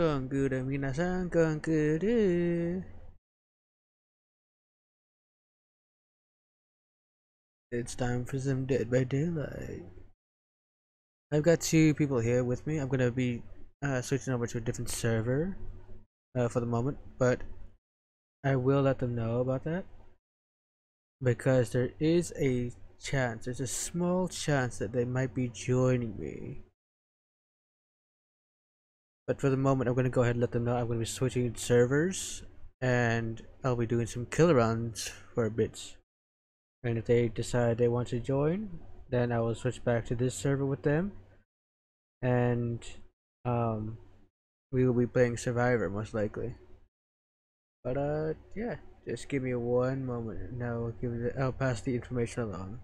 Kongguru minasan, kongguru. It's time for some Dead by Daylight. I've got two people here with me. I'm gonna be uh, switching over to a different server uh, for the moment, but I will let them know about that because there is a chance, there's a small chance that they might be joining me. But for the moment, I'm going to go ahead and let them know I'm going to be switching servers and I'll be doing some kill runs for a bit. And if they decide they want to join, then I will switch back to this server with them. And um, we will be playing Survivor most likely. But uh, yeah, just give me one moment. Now I'll give I'll pass the information along.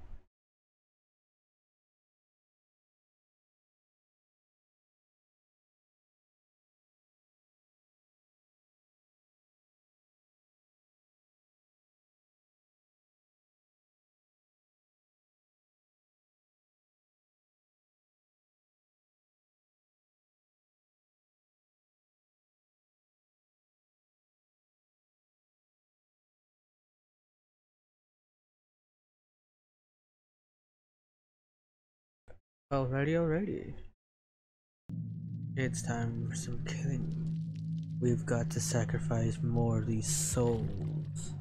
Alrighty, already. It's time for some killing. We've got to sacrifice more of these souls.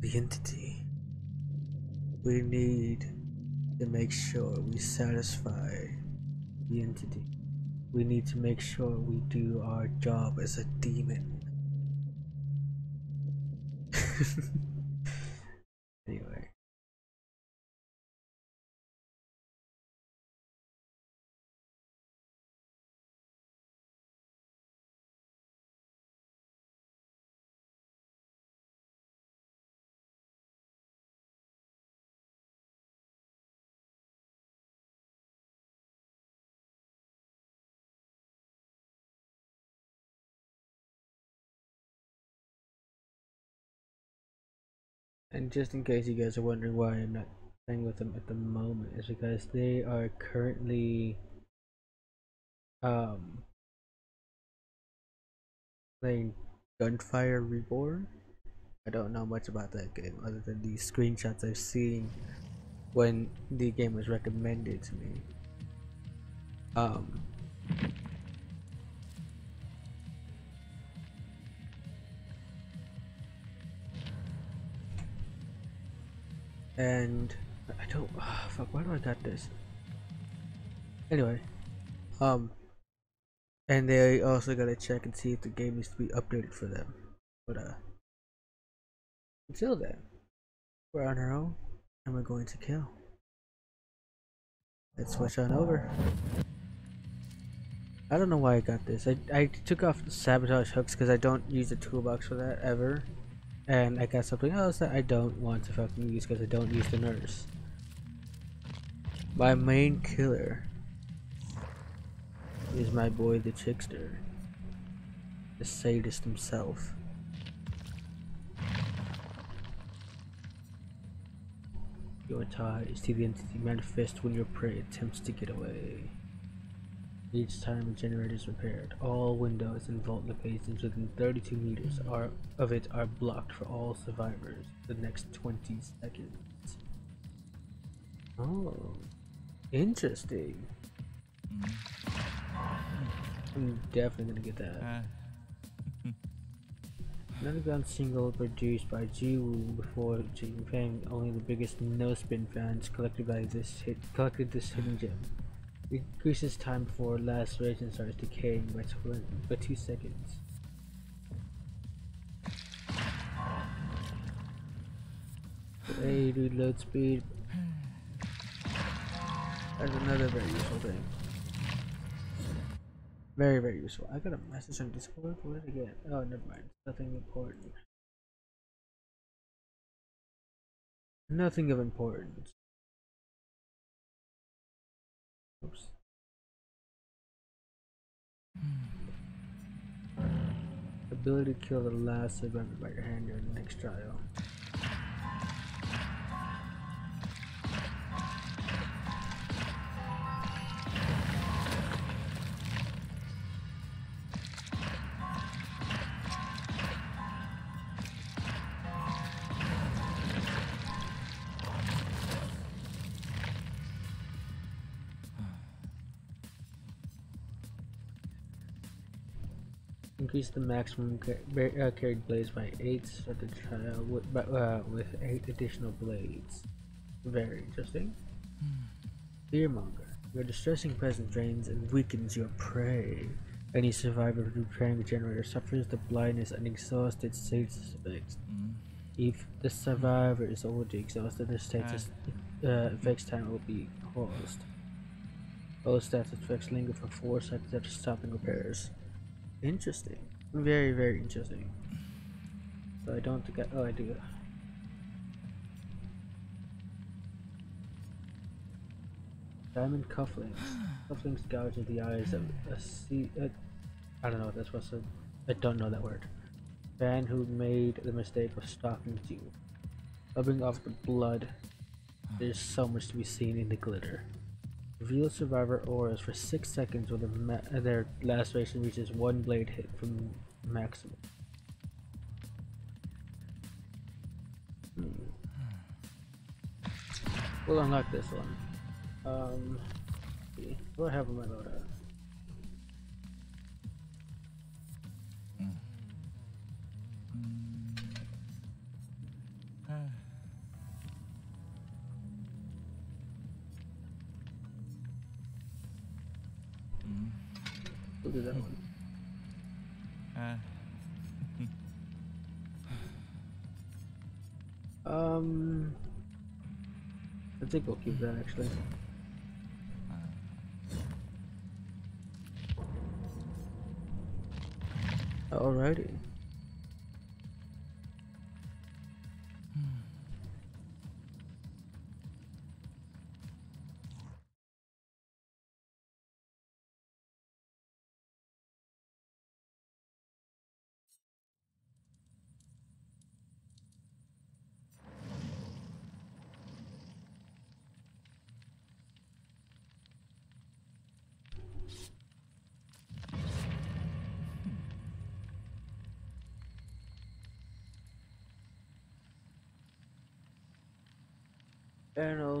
The entity. We need to make sure we satisfy the entity. We need to make sure we do our job as a demon. And just in case you guys are wondering why I'm not playing with them at the moment, is because they are currently um playing Gunfire Reborn. I don't know much about that game other than the screenshots I've seen when the game was recommended to me. Um and I don't oh, fuck why do I got this? Anyway um and they also gotta check and see if the game needs to be updated for them. But uh until then we're on our own and we're going to kill. Let's switch on over. I don't know why I got this. I, I took off the sabotage hooks because I don't use the toolbox for that ever and I got something else that I don't want to fucking use because I don't use the nurse. My main killer is my boy the Trickster. The sadist himself. Your ties to the entity manifest when your prey attempts to get away. Each time a generator is repaired, all windows and vault locations within 32 meters are, of it are blocked for all survivors the next 20 seconds. Oh, interesting. Mm-hmm. I'm definitely gonna get that. Underground single produced by Jiwoo before Jing Fang, only the biggest no spin fans collected by this hit collected this hidden gem. Increases time before laceration starts decaying by, tw by 2 seconds. Hey, reload speed. That's another very useful thing. Very, very useful. I got a message on Discord. What did I get? Oh, never mind. Nothing important. Nothing of importance. Oops. Ability to kill the last survivor by your hand during the next trial. Increase the maximum uh, carried blades by 8 at the trial with, uh, with 8 additional blades. Very interesting. Fearmonger. Your distressing presence drains and weakens your prey. Any survivor who repairing the generator suffers the blindness and exhausted state effects. If the survivor is already exhausted, the status uh, effects time will be paused. All status effects linger for 4 seconds after stopping repairs. Interesting. Very, very interesting. So I don't think I. Oh, I do. Diamond cufflinks. cufflinks gouge at the eyes of a sea. Uh, I don't know what that's supposed to. I don't know that word. Man who made the mistake of stalking you. Rubbing off the blood. There's so much to be seen in the glitter. Reveal survivor auras for 6 seconds when their laceration reaches one blade hit from maximum. Hmm. We'll unlock this one. Um. What do I have on my? Think we'll keep that actually. Alrighty.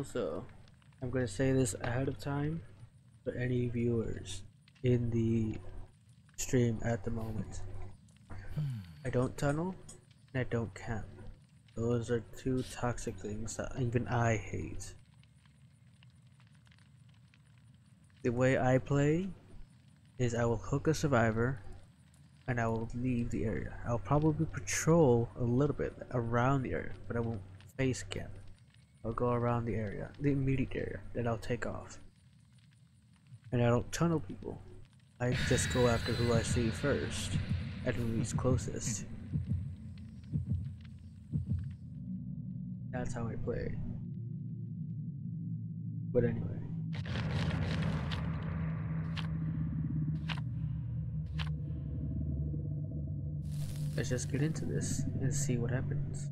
Also, I'm gonna say this ahead of time for any viewers in the stream at the moment. I don't tunnel and I don't camp. Those are two toxic things that even I hate. The way I play is I will hook a survivor and I will leave the area. I'll probably patrol a little bit around the area, but I won't face camp. I'll go around the area, the immediate area, then I'll take off. And I don't tunnel people. I just go after who I see first, and who's closest. That's how I play. But anyway. Let's just get into this and see what happens.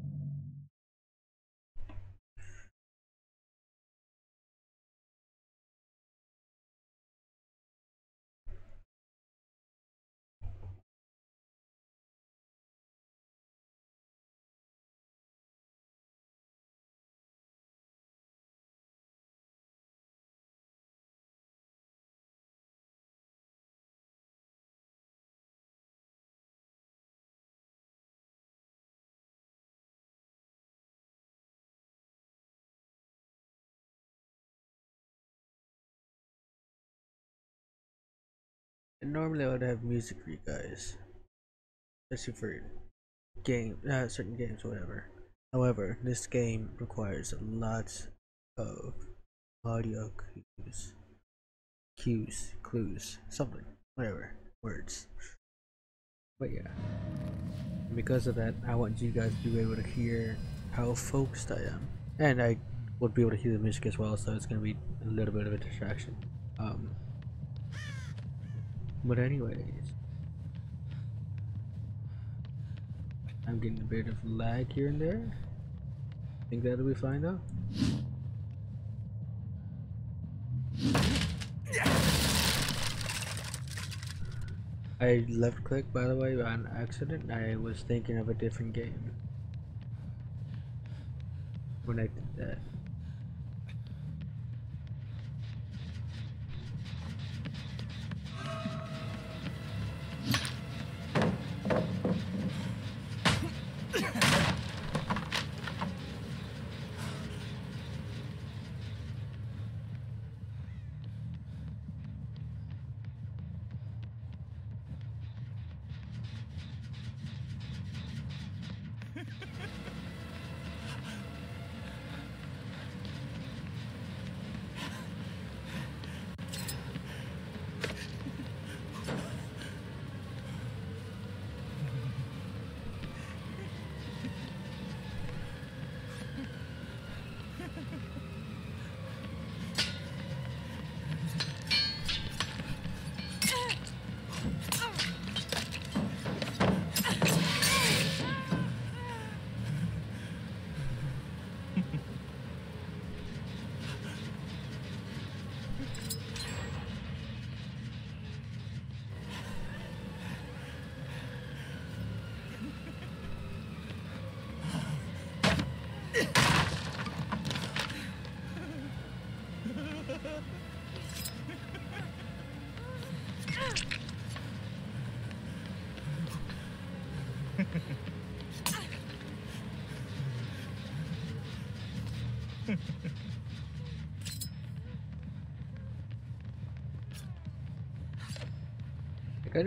Normally I would have music for you guys, especially for game, uh, certain games, whatever. However, this game requires lots of audio cues, cues, clues, something, whatever, words. But yeah, and because of that, I want you guys to be able to hear how focused I am, and I would be able to hear the music as well, so it's gonna be a little bit of a distraction. Um, but anyways, I'm getting a bit of lag here and there. Think that'll be fine though. I left click by the way on accident. I was thinking of a different game when I did that.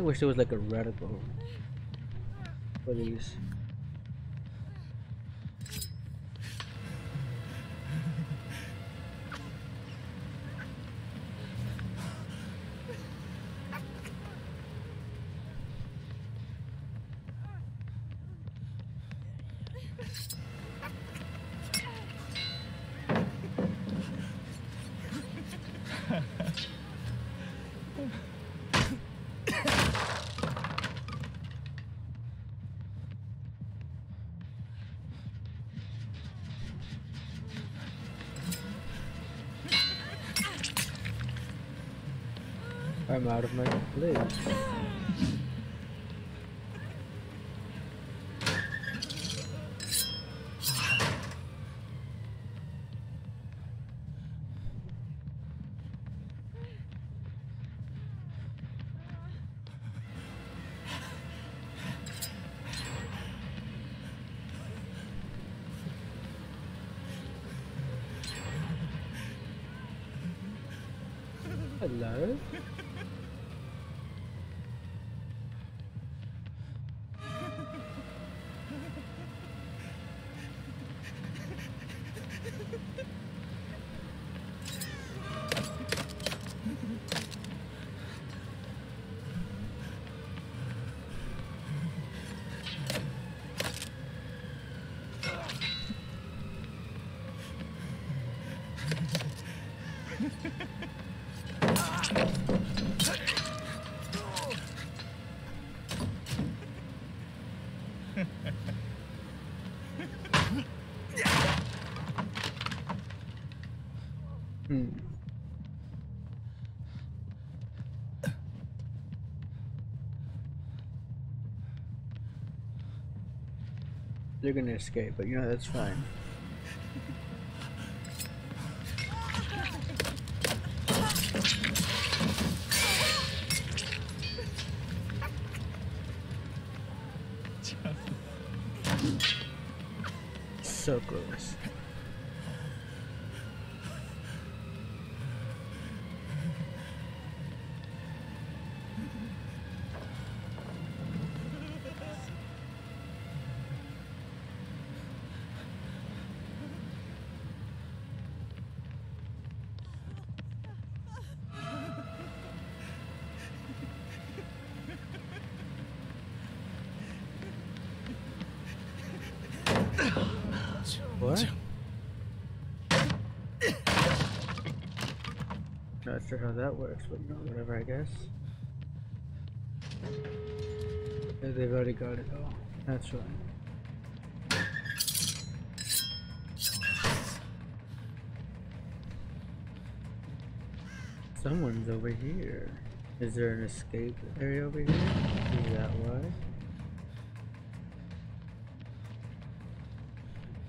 Wish there was like a radical for these. I'm out of my blades. They're gonna escape, but you know that's fine. So close. What? Not sure how that works, but no, whatever, I guess. They've already got it all. That's right. Someone's over here. Is there an escape area over here? Is that why?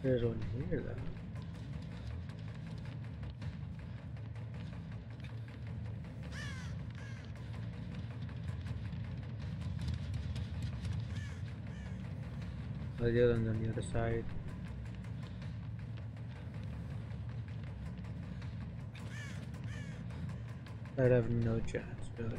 There's one here though. One's on the other side. I'd have no chance, really.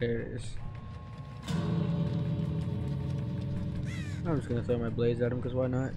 There it is. I'm just gonna throw my blades at him because why not?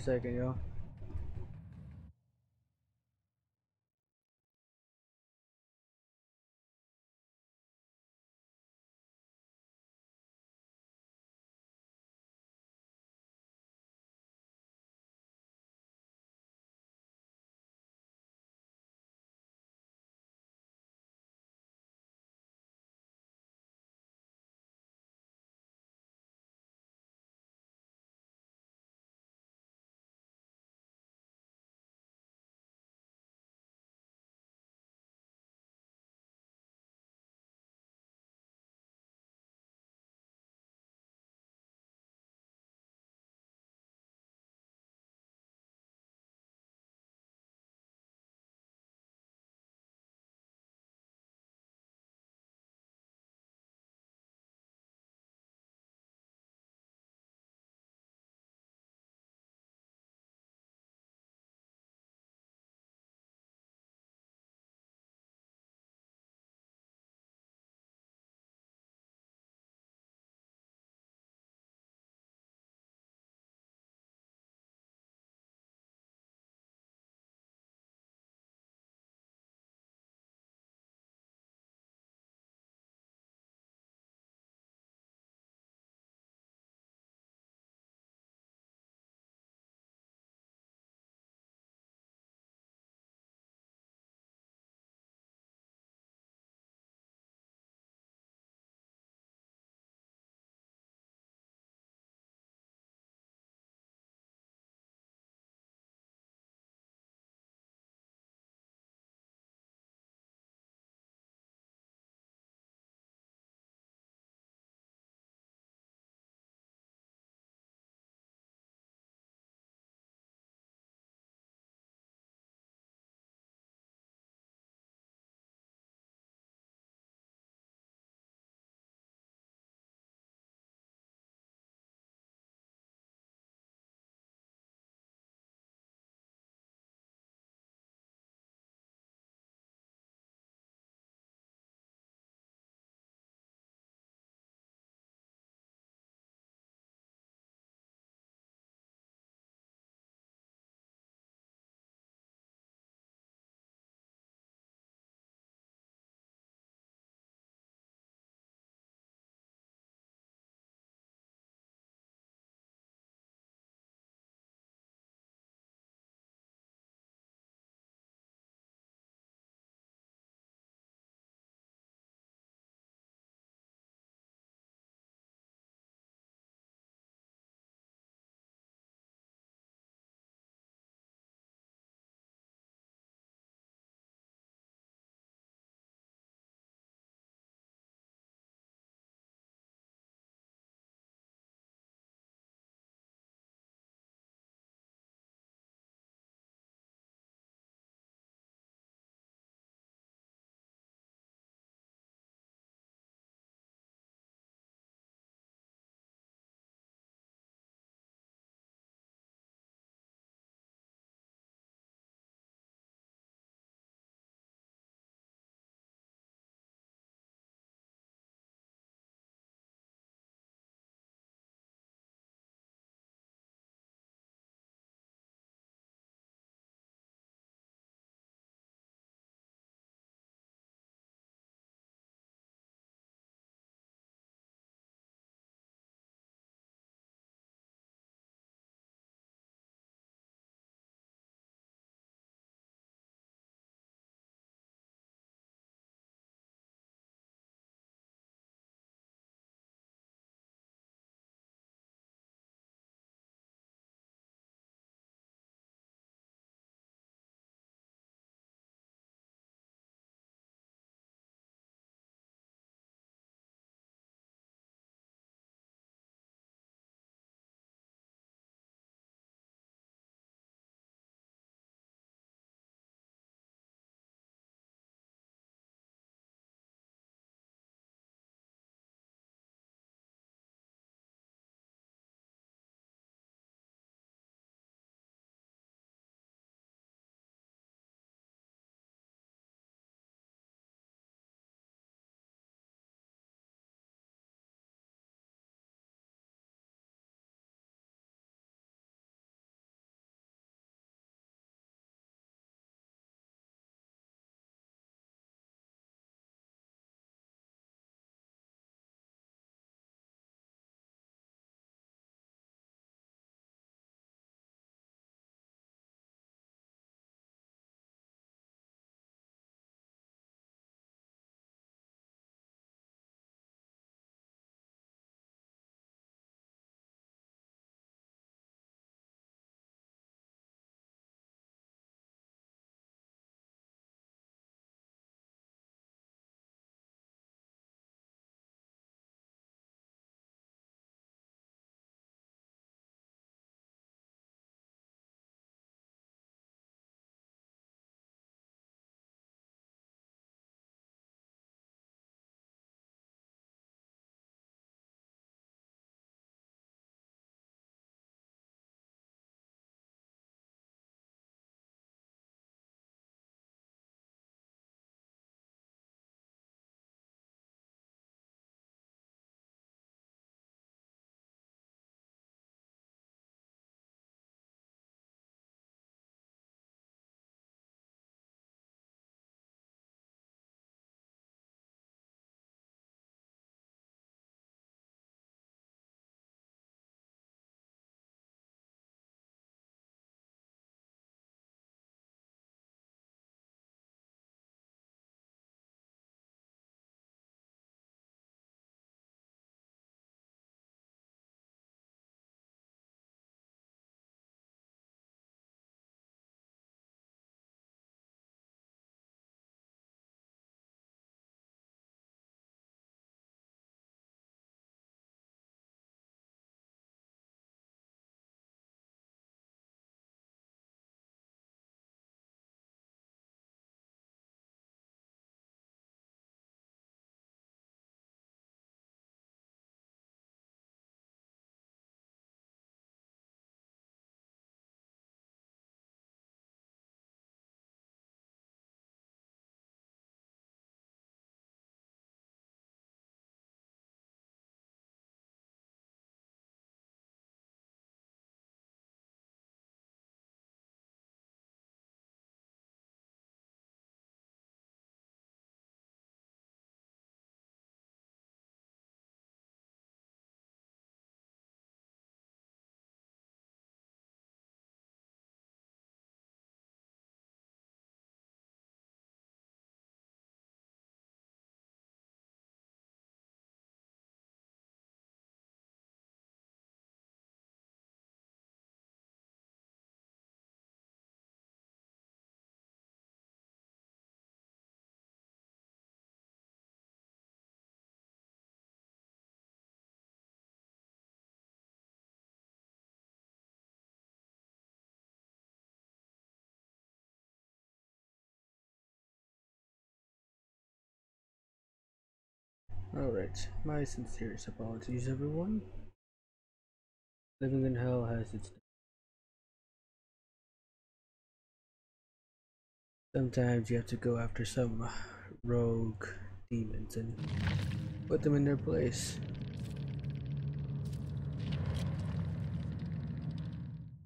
Second, y'all. Alright, my sincerest apologies, everyone. Living in hell has its. Sometimes you have to go after some rogue demons and put them in their place.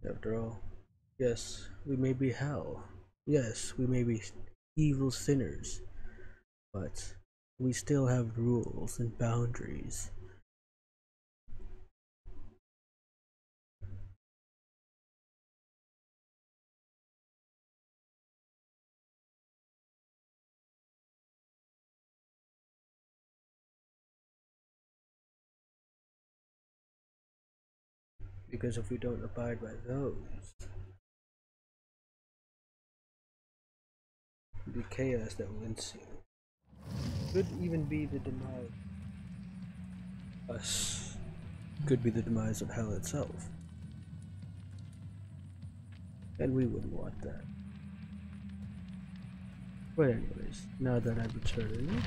After all, yes, we may be hell. Yes, we may be evil sinners. But we still have rules and boundaries. Because if we don't abide by those, the chaos that will ensue could even be the demise. Us. Could be the demise of hell itself. And we wouldn't want that. But anyways now that i've returned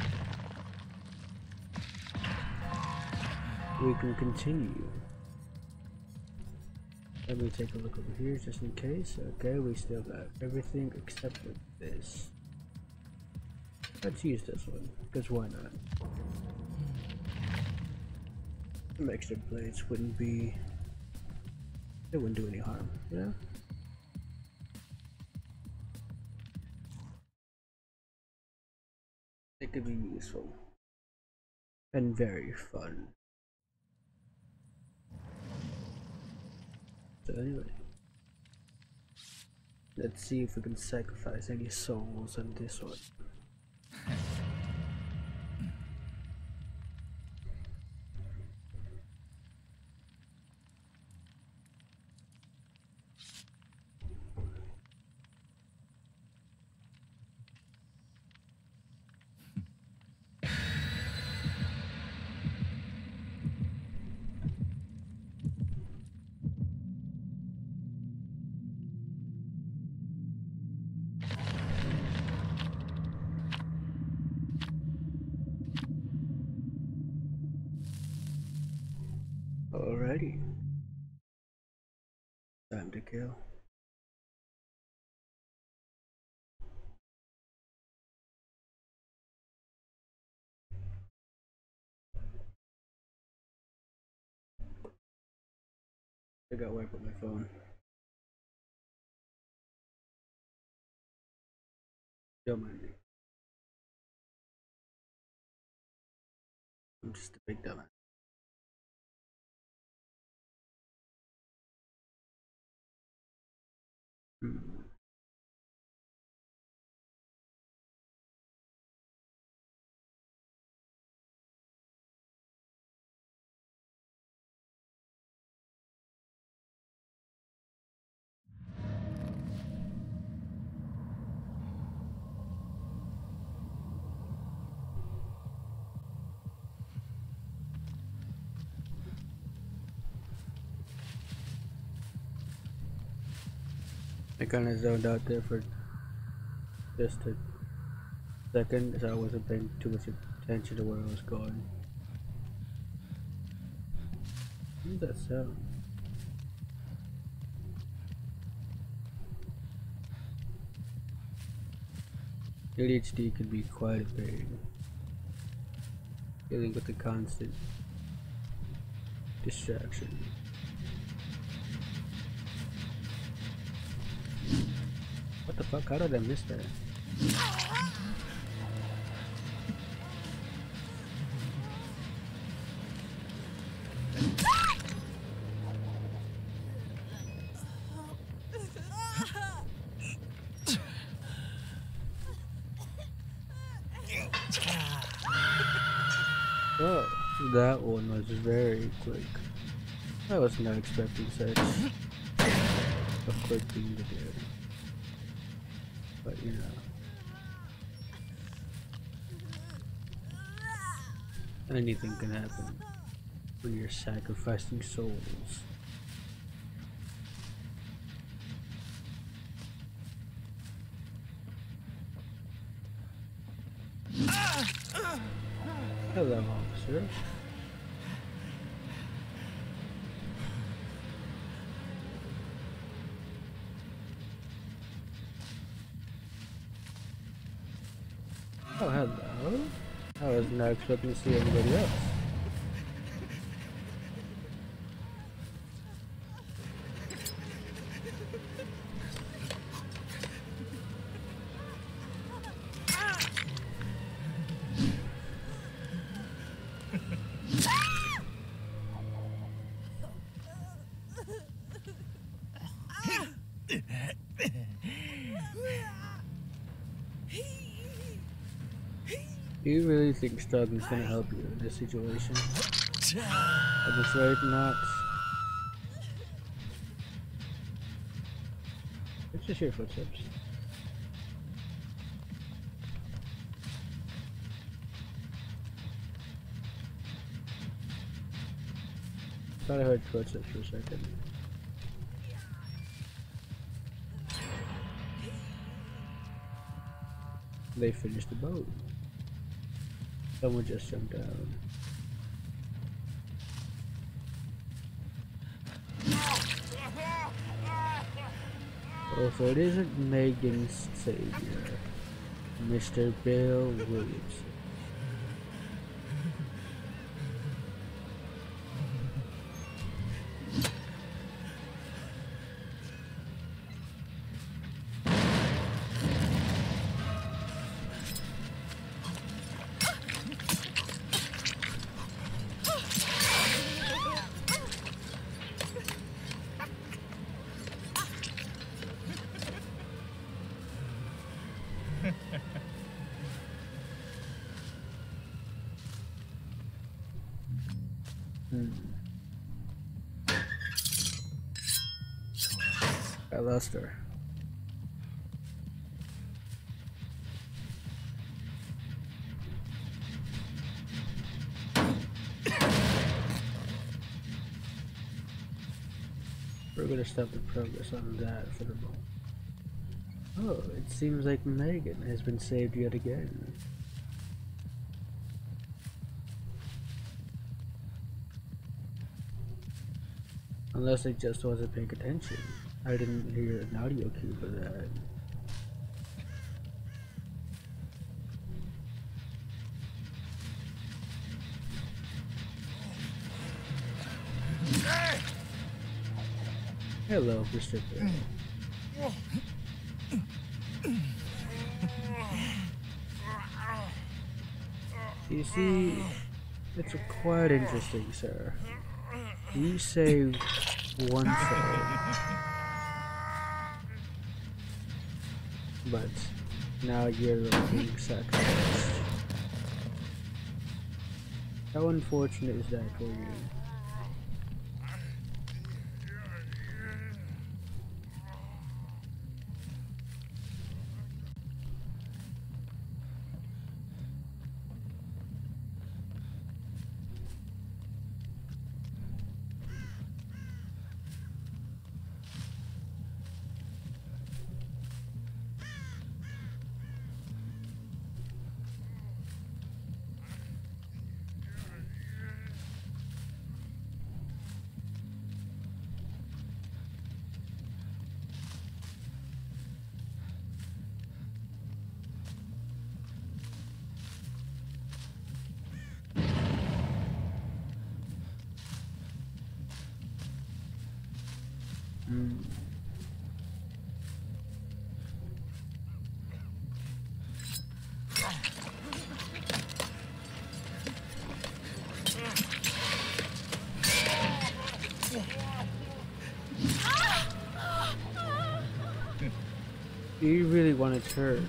we can continue. Let me take a look over here just in case. Okay we still got everything except for this Let's use this one, because why not? Some extra blades wouldn't be... It wouldn't do any harm, you know? It could be useful. And very fun. So anyway. Let's see if we can sacrifice any souls on this one. Kill. I got wipe on my phone. Don't mind me. I'm just a big dumbass. Hmm. Kind of zoned out there for just a second, so I wasn't paying too much attention to where I was going. What does that sound? ADHD can be quite a pain. Dealing with the constant distraction. The fuck? Did I miss that? Oh, that one was very quick. I was not expecting such a quick thing to do. Anything can happen when you're sacrificing souls. Hello, officer. closer. Oh, hello. I not expecting to see anybody else. Really think Struggling's gonna help you in this situation? I'm afraid not. It's just your footsteps. Thought I heard footsteps for a second. They finished the boat. Someone just jumped down. Oh, so it isn't Megan's savior, Mr. Bill Williams. We're gonna stop the progress on that for the moment. Oh, it seems like Megan has been saved yet again. Unless I just wasn't paying attention. I didn't hear an audio cue for that. Hello. Bear. You see, it's quite interesting, sir. You saved one soul, but now you're being sacrificed. How unfortunate is that for you? You really wanted her.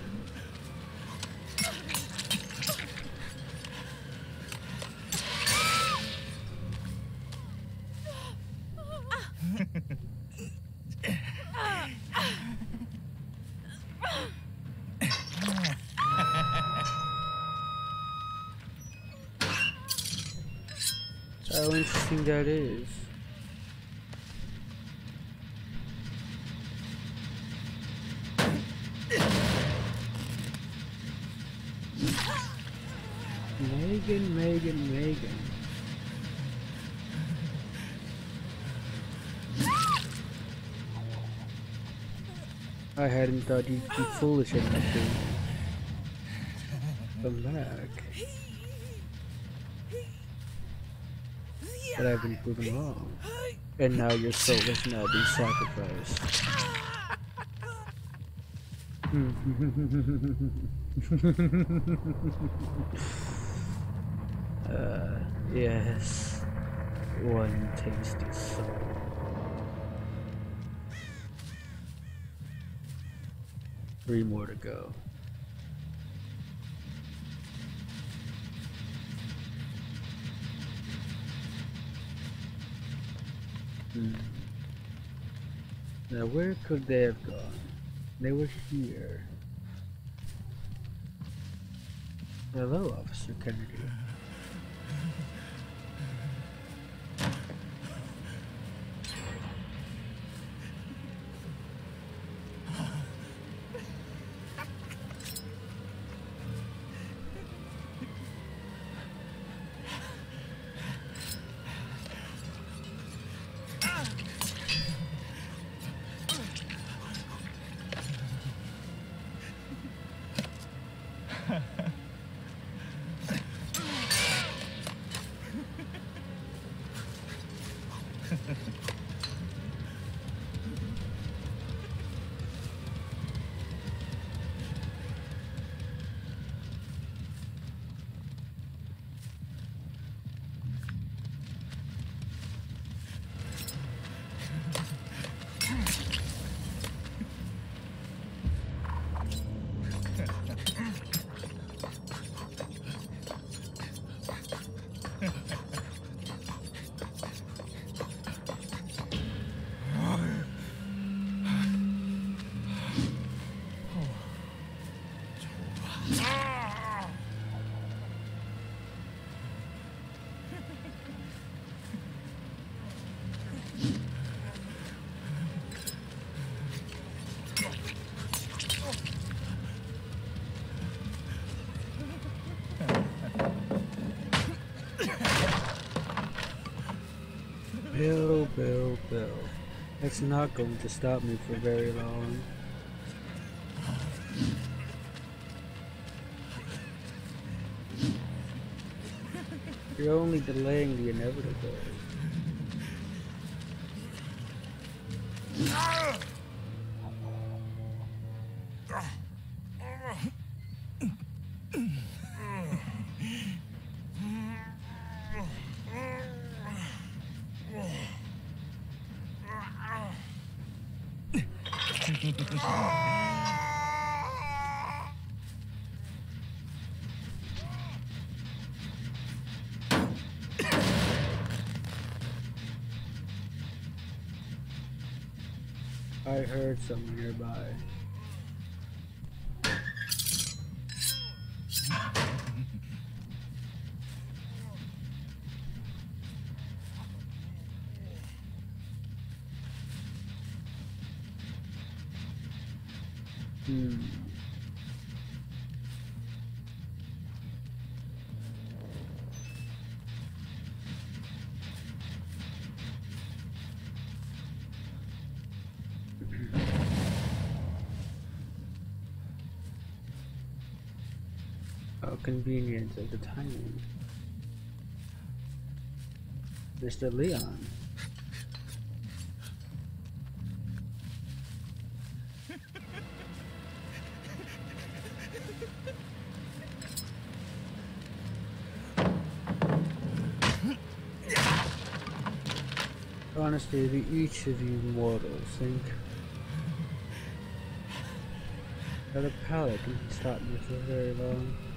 How interesting that is. Megan, Megan, Megan. I hadn't thought you'd be foolish enough to come back. But I've been proven wrong. And now your soul has now been sacrificed. uh, yes. One tasty soul. Three more to go. Hmm. Now where could they have gone? They were here. Hello, Officer Kennedy. That's not going to stop me for very long. You're only delaying the inevitable. Someone nearby. Hmm. How convenient of the timing. Mr. Leon. Honestly, each of you mortals think that a pallet can stop me for very long?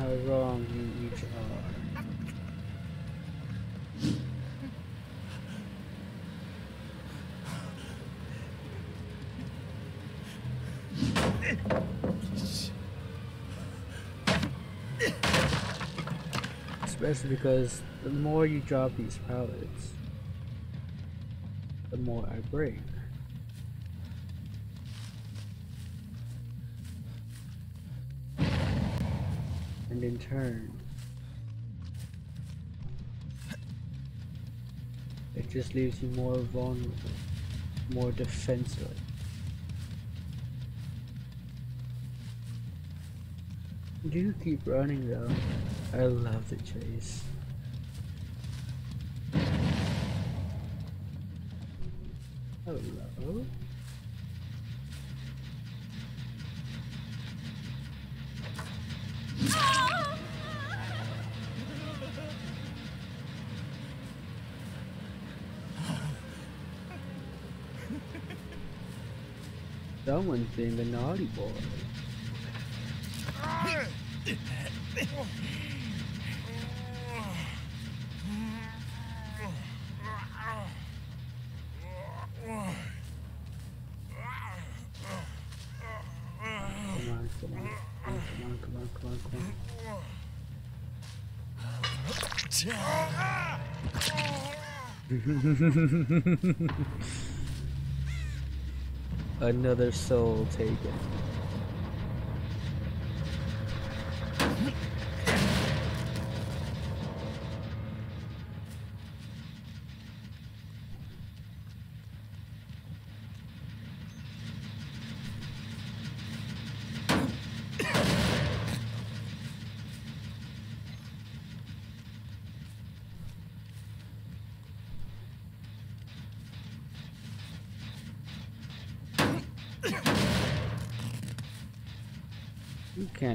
How wrong you each are. Especially because the more you drop these pallets, the more I break. In turn, it just leaves you more vulnerable, more defenseless. Do you keep running though. I love the chase. Hello? Someone's being a naughty boy. Come on, come on, come on, come on, come on, come on. Another soul taken.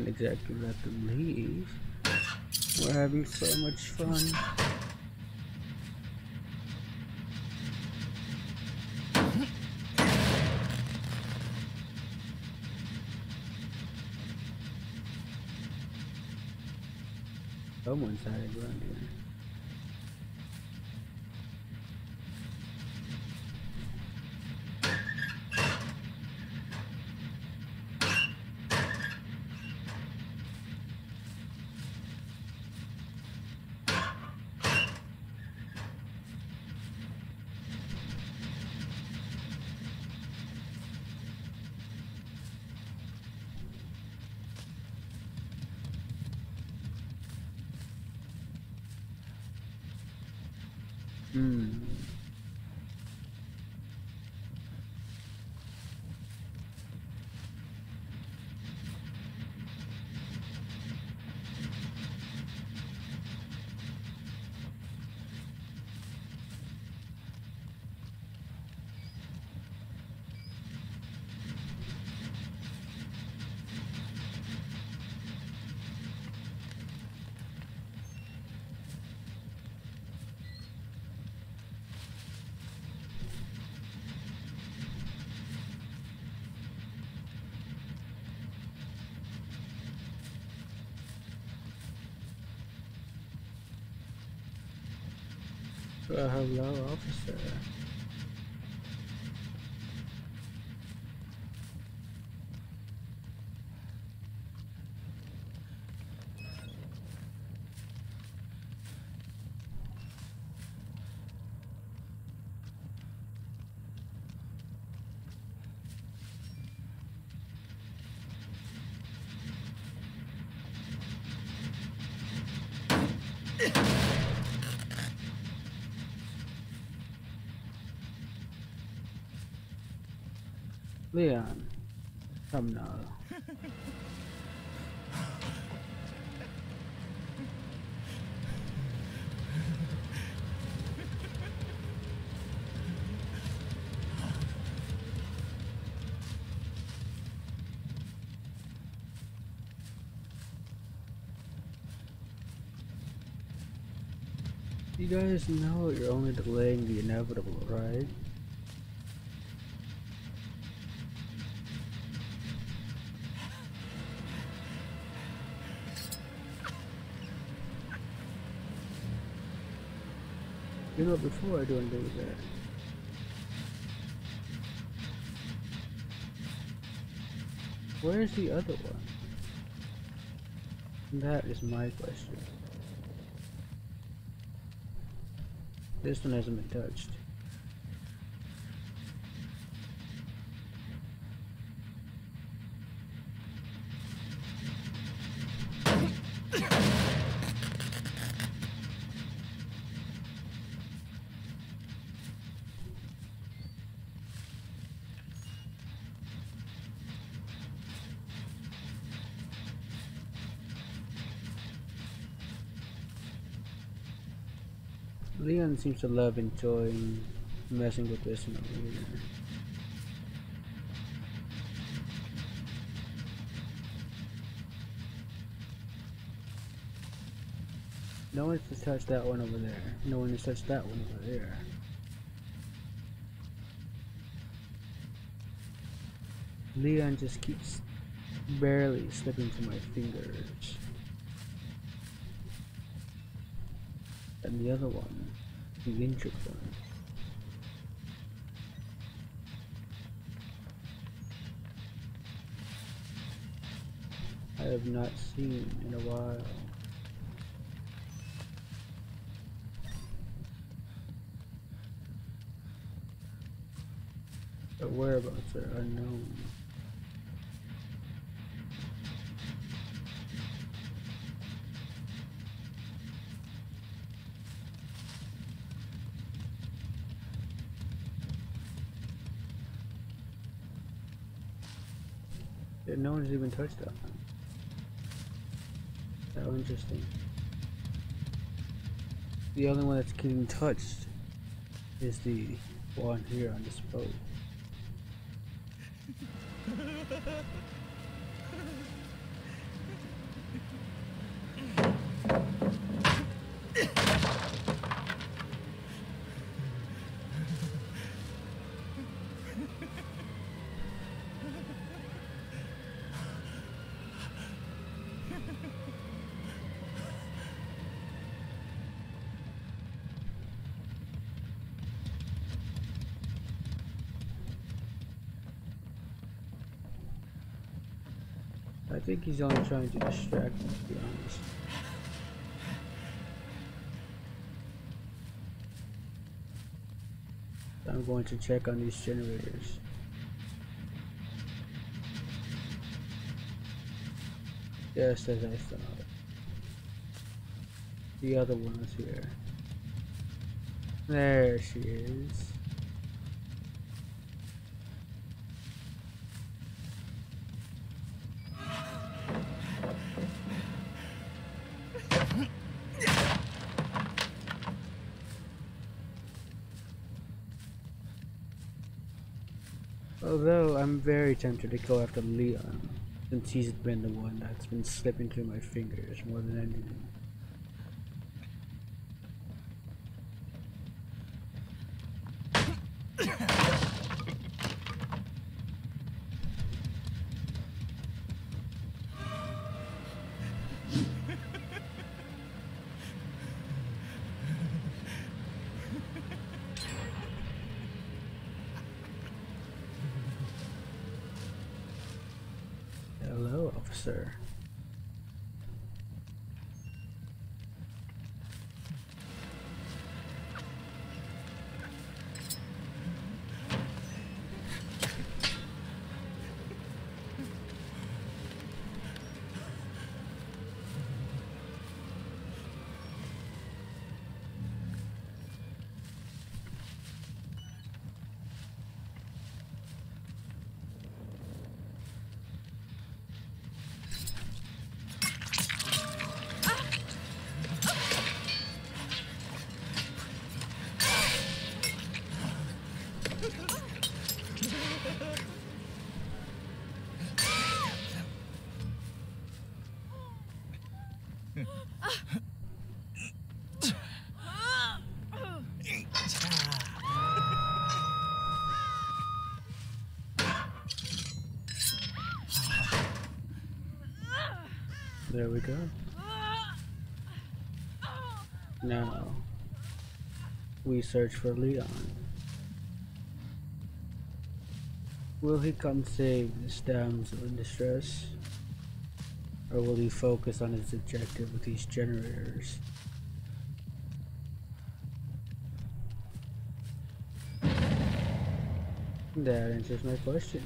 Exactly let them leave. We're having so much fun. Someone's hiding around here. Hmm. Uh, hello, officer. Leon, come now. You guys know you're only delaying the inevitable, right? You know, before I do anything with that. Where's the other one? That is my question. This one hasn't been touched. Leon seems to love enjoying messing with this one. No one's to touch that one over there. No one has touch that one over there. Leon just keeps barely slipping through my fingers. And the other one, the injured one. I have not seen in a while. But whereabouts are unknown. Yeah, no one's even touched that one. How interesting. The only one that's getting touched is the one here on this boat. he's only trying to distract me, to be honest. I'm going to check on these generators. Yes, as I thought. The other one is here. There she is. I'm to go after Leon, since he's been the one that's been slipping through my fingers more than anything. Go. Now, we search for Leon. Will he come save this damsel in distress? Or will he focus on his objective with these generators? That answers my question.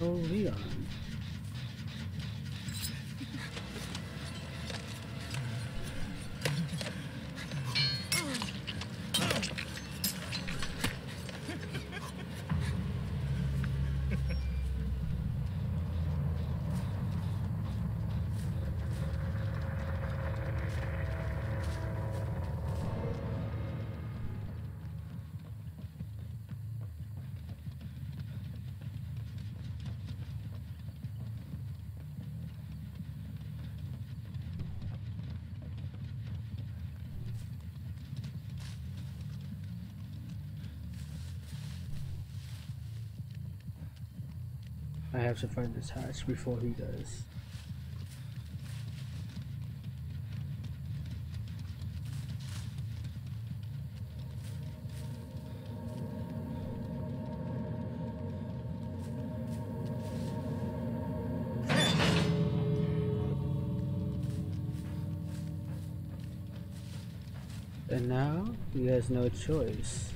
Oh, Leon. Have to find this hatch before he does. And now he has no choice.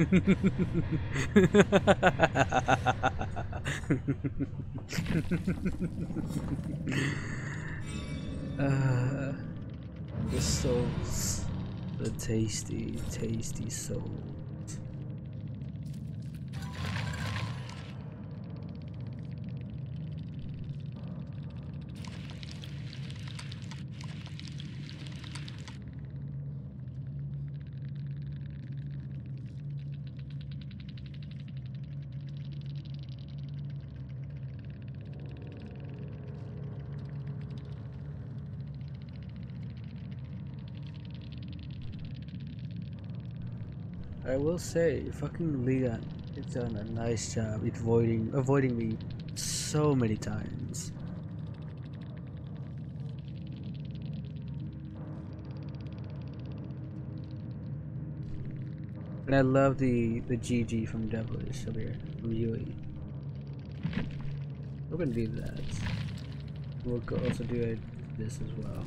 uh, the souls. The tasty, tasty souls. Will say, fucking Leon, it's done a nice job avoiding avoiding me so many times. And I love the the GG from Devilish over here, from Yui. We're gonna do that. We'll also do this as well.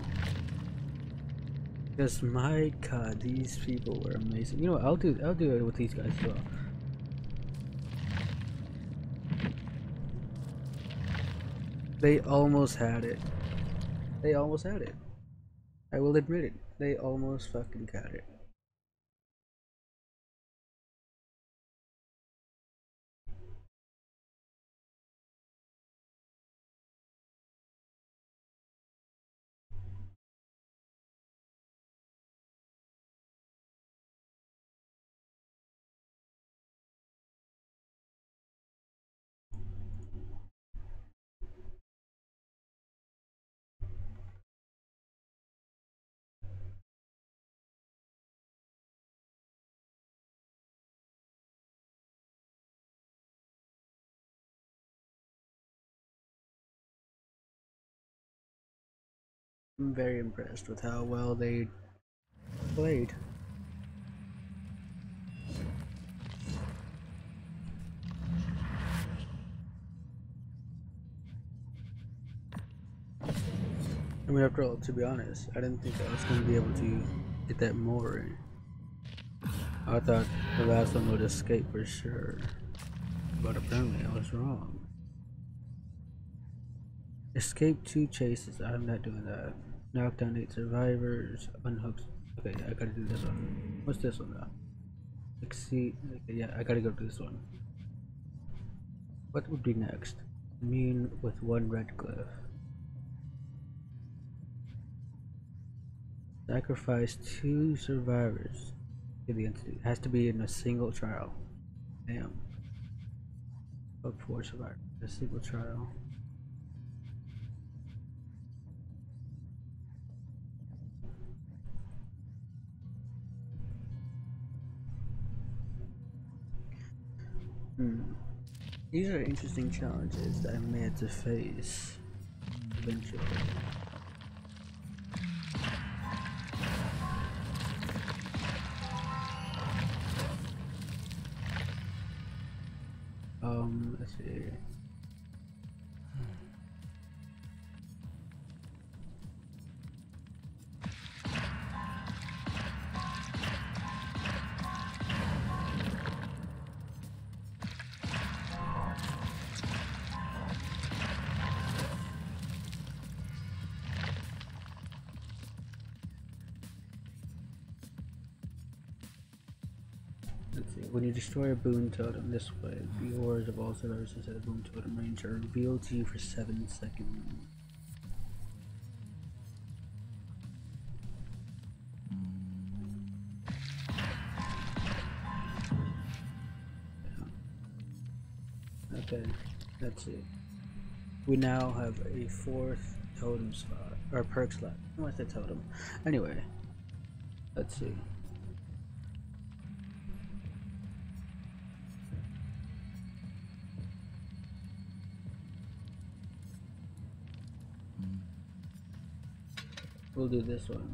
Because my god, these people were amazing. You know what? I'll do I'll do it with these guys as well. They almost had it. They almost had it. I will admit it. They almost fucking got it. I'm very impressed with how well they played. I mean, after all, to be honest, I didn't think I was going to be able to get that mooring. I thought the last one would escape for sure, but apparently I was wrong. Escape two chases. I'm not doing that. Knock down eight survivors. Unhooks. Okay, I gotta do this one. What's this one now? Exceed. Okay, yeah, I gotta go to this one. What would be next? Immune with one red glyph. Sacrifice two survivors to the entity. It has to be in a single trial. Damn. Fuck four survivors. A single trial. Hmm. These are interesting challenges that I may have to face eventually. Um, let's see. Destroy a boon totem this way, the auras of all survivors inside the boon totem range are revealed to you for seven seconds. Okay, that's it. We now have a fourth totem spot, or perk slot. What's the totem? Anyway, let's see. We'll do this one.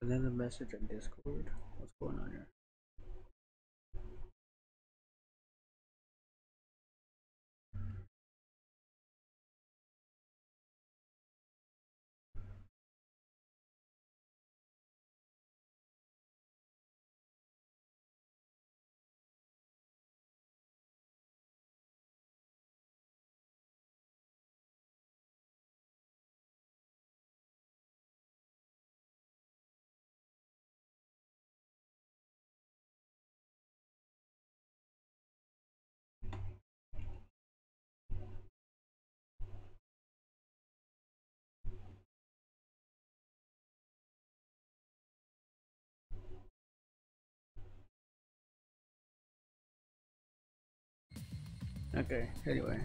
And then a message on Discord. Okay, anyway.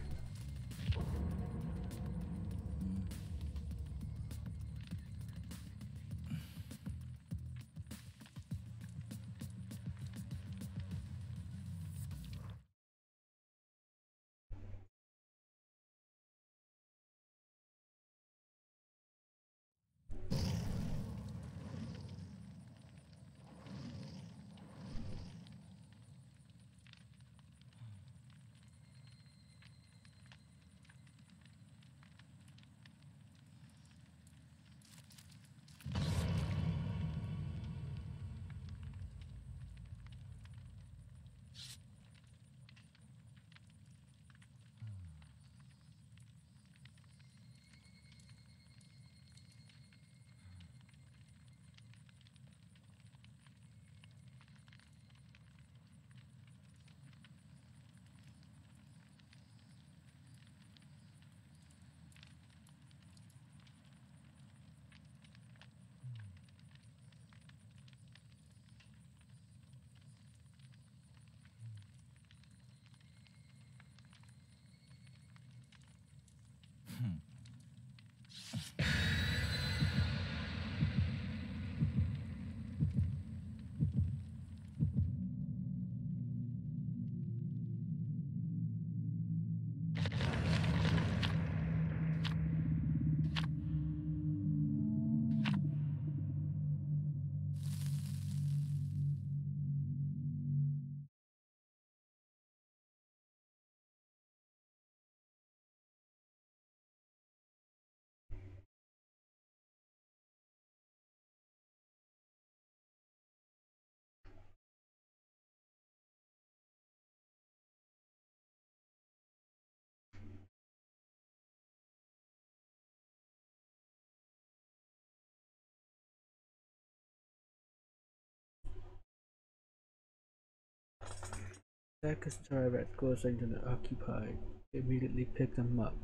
Attackers arrive at range and are occupied. Immediately pick them up.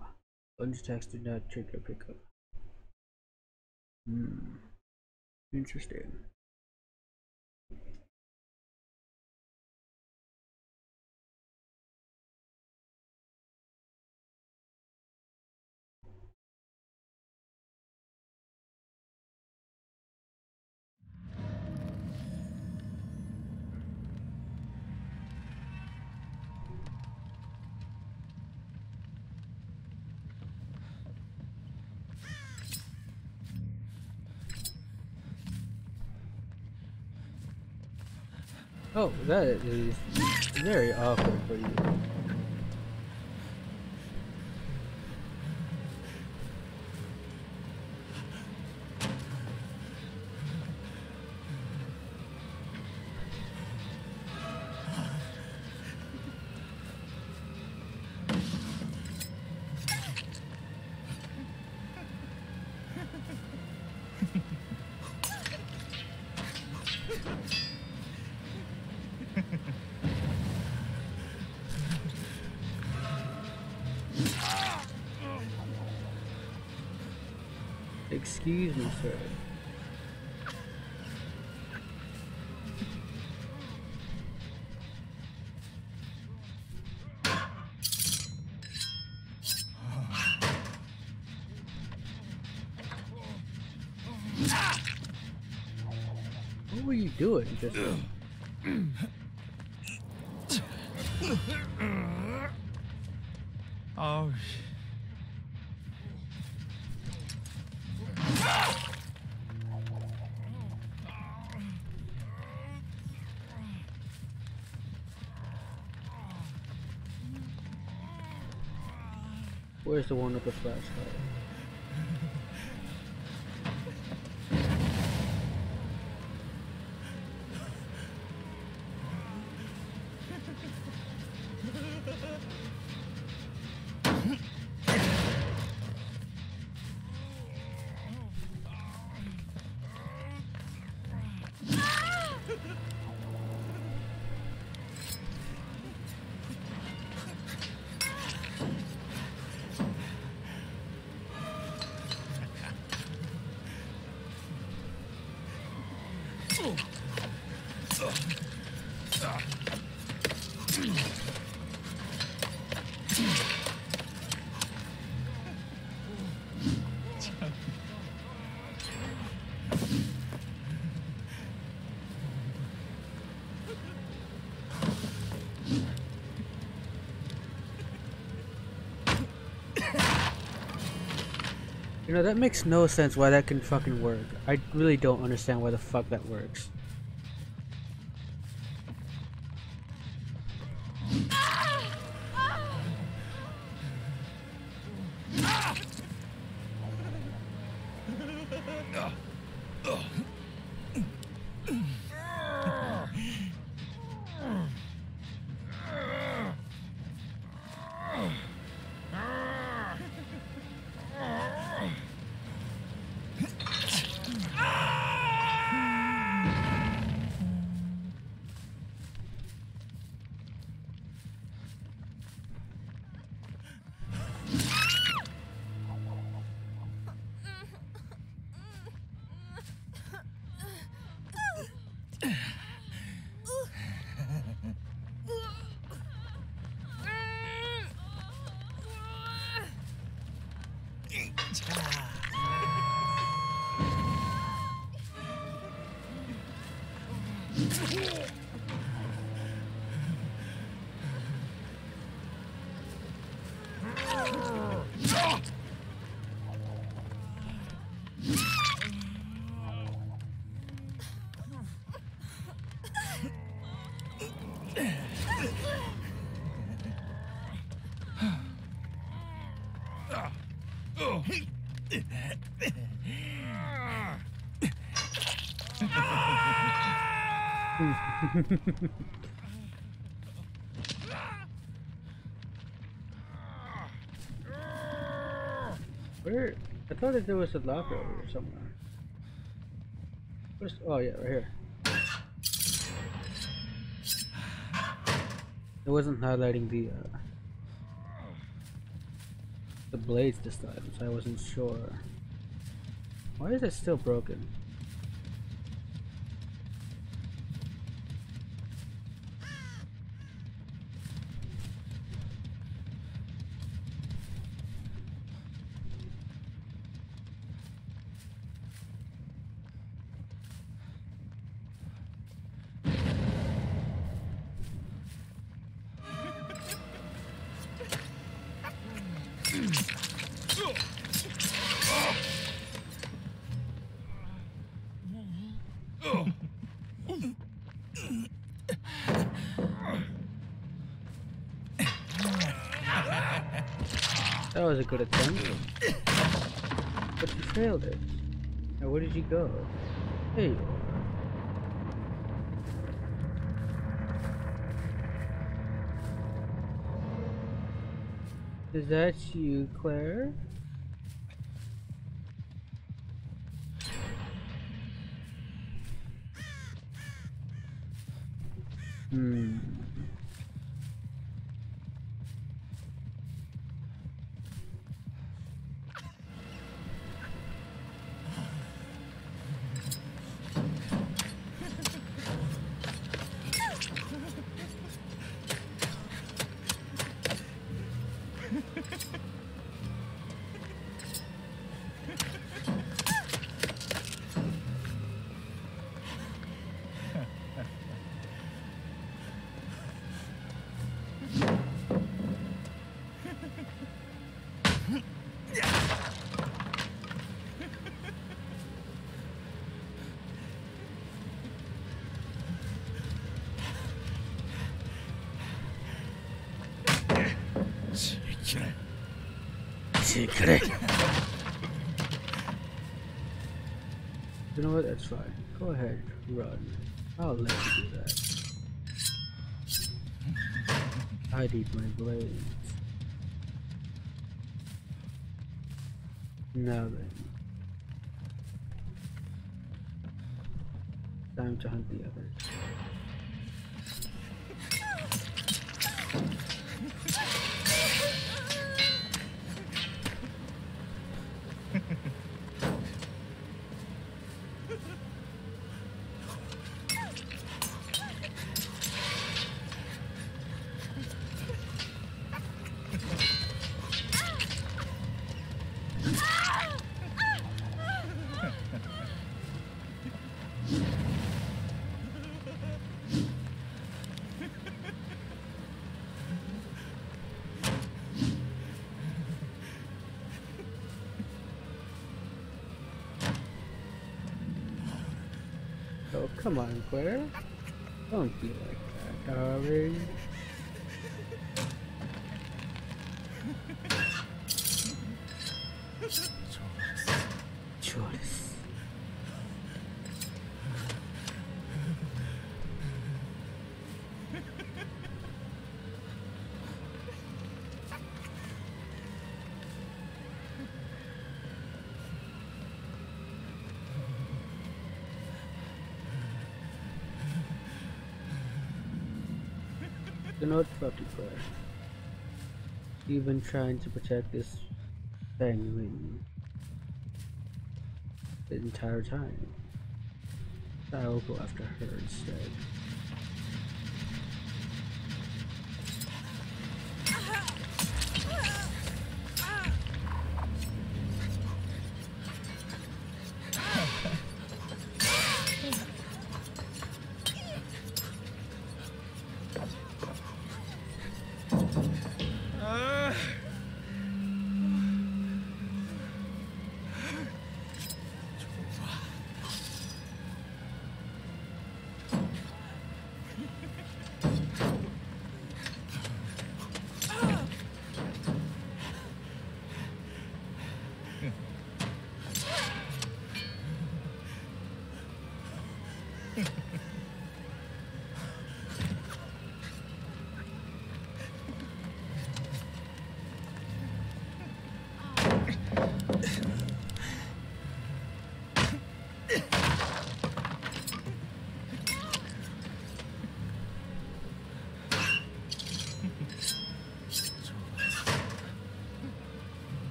Lunge attacks do not trigger pickup. Hmm. Interesting. Oh, that is very awkward for you. You? Just Oh, where's the one with the flashlight? Know, that makes no sense why that can fucking work. I really don't understand why the fuck that works. Thought that there was a locker over here somewhere. Where's, oh yeah, right here. It wasn't highlighting the uh, the blades this time, so I wasn't sure. Why is it still broken? Was a good attempt. But you failed it. Now where did you go? Are. Is that you, Claire? Now then. Time to hunt the others. Come on, Claire. Don't be like that, darling. Choice. Do not fucking. You've been trying to protect this penguin the entire time. I will go after her instead.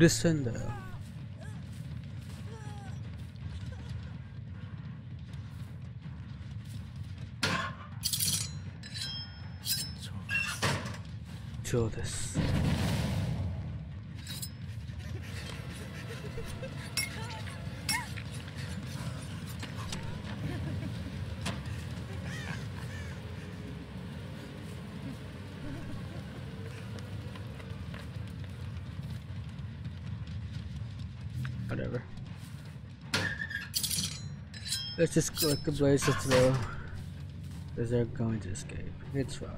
うるせえんだよ。そう。です。Let's just click the blades to throw. Because they're going to escape. It's fine.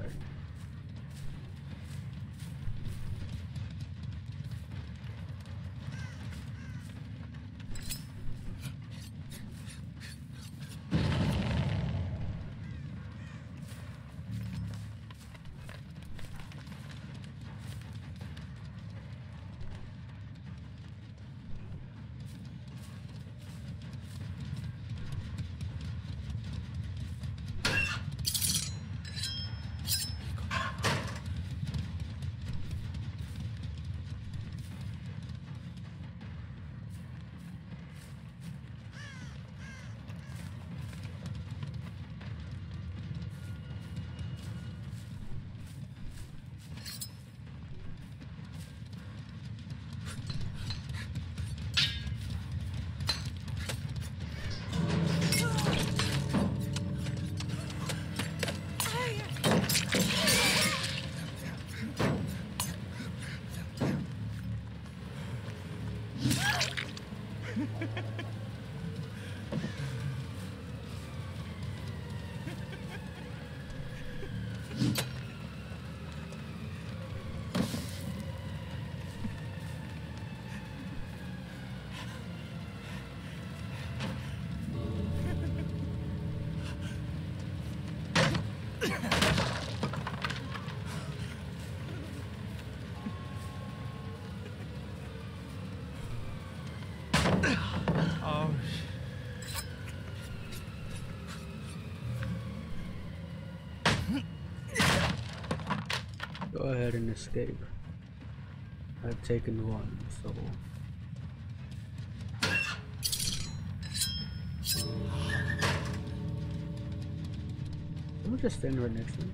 Escape. I've taken one, so. We'll just stand right next to him.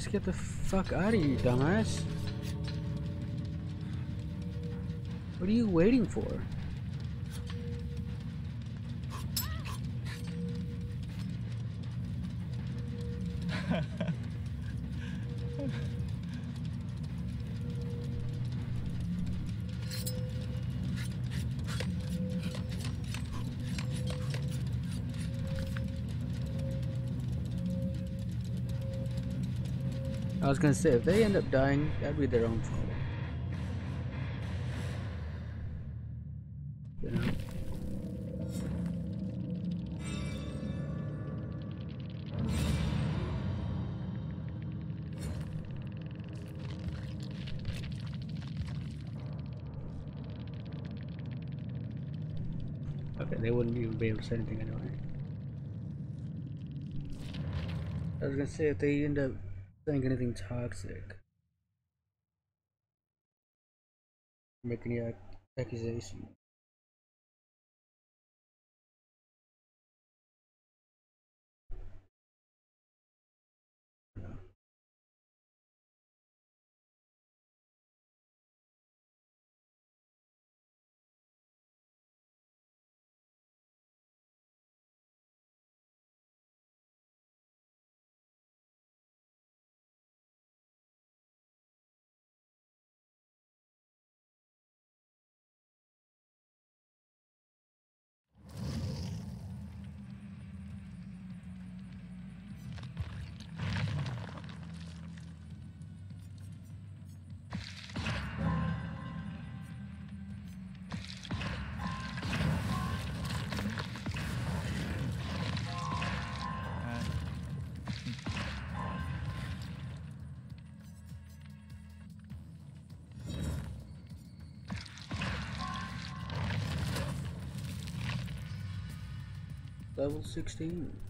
Just get the fuck out of here, dumbass. What are you waiting for? Gonna say, if they end up dying, that'd be their own fault. You know? Okay, they wouldn't even be able to say anything anyway. I was gonna say, if they end up saying anything toxic, make any ac- accusation. Level 16.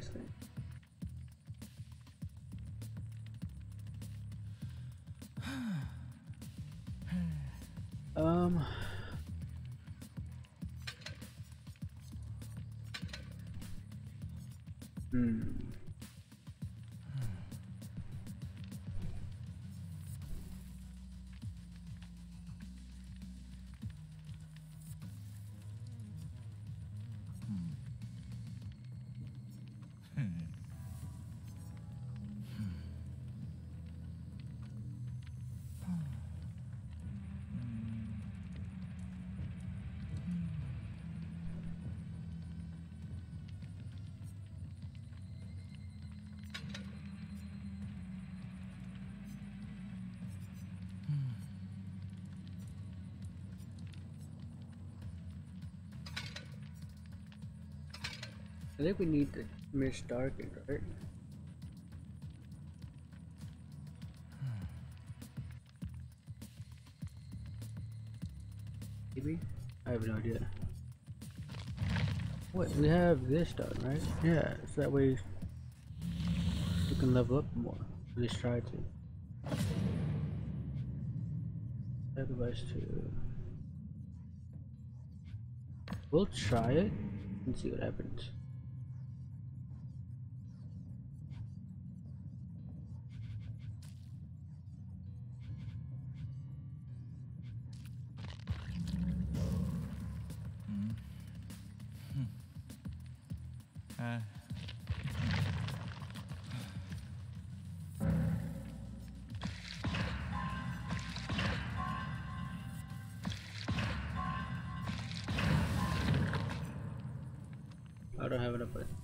Gotta I think we need the Miss Darken, right? Maybe? I have no idea. What? we have this done, right? Yeah, so that way we can level up more. At least try to. Sacrifice to. We'll try it and see what happens. Don't have enough. uh,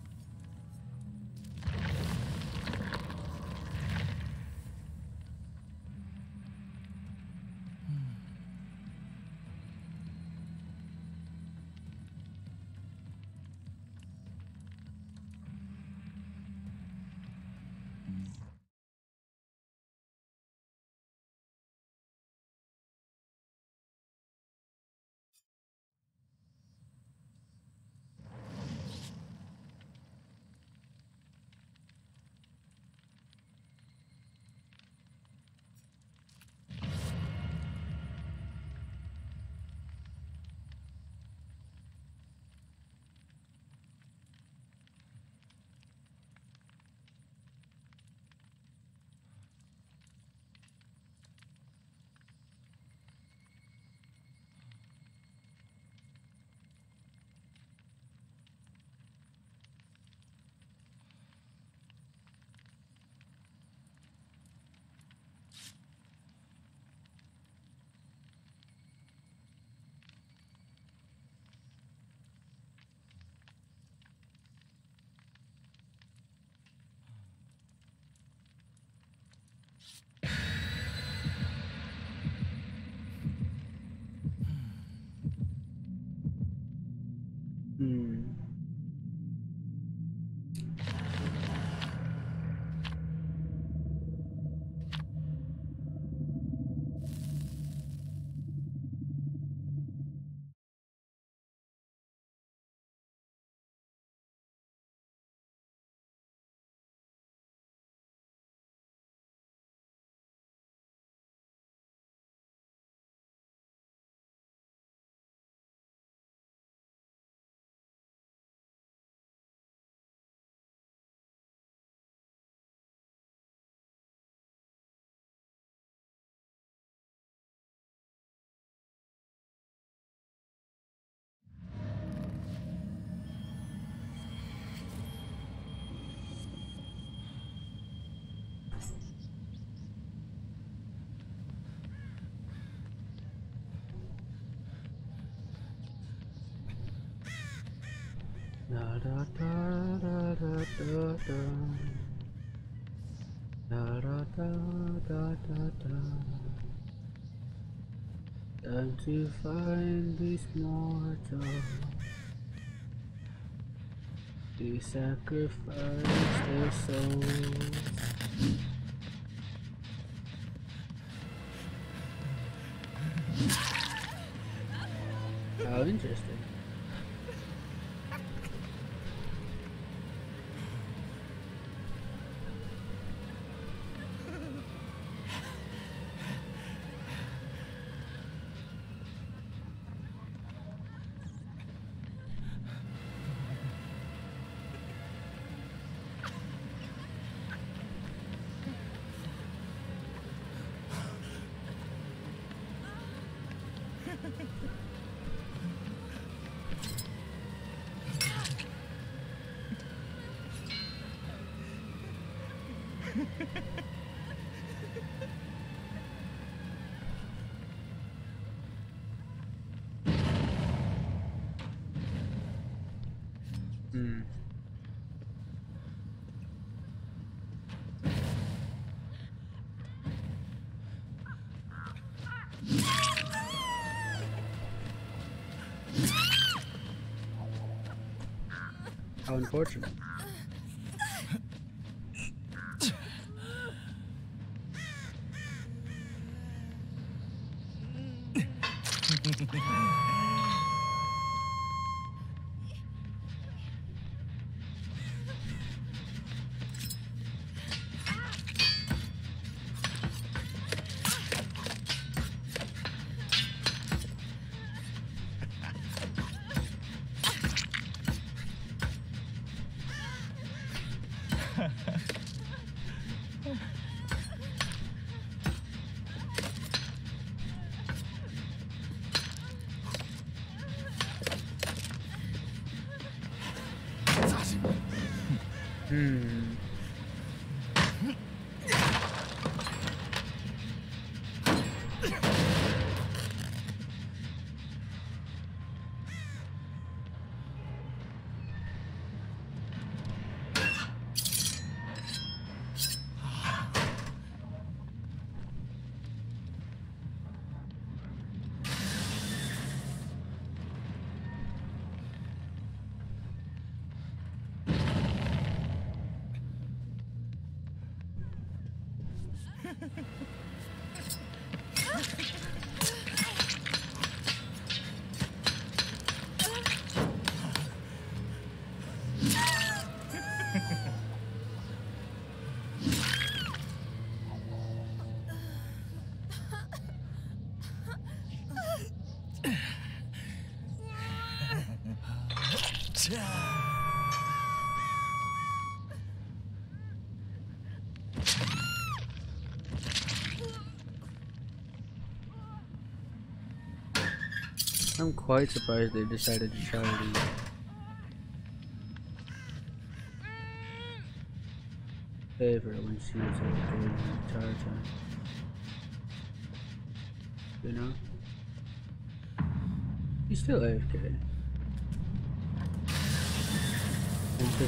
Hmm. Time to find this mortal. To sacrifice their souls. How interesting. Hmm. How unfortunate. Yeah. I'm quite surprised they decided to try to favor when she was AFK the entire time. You know? He's still AFK. And for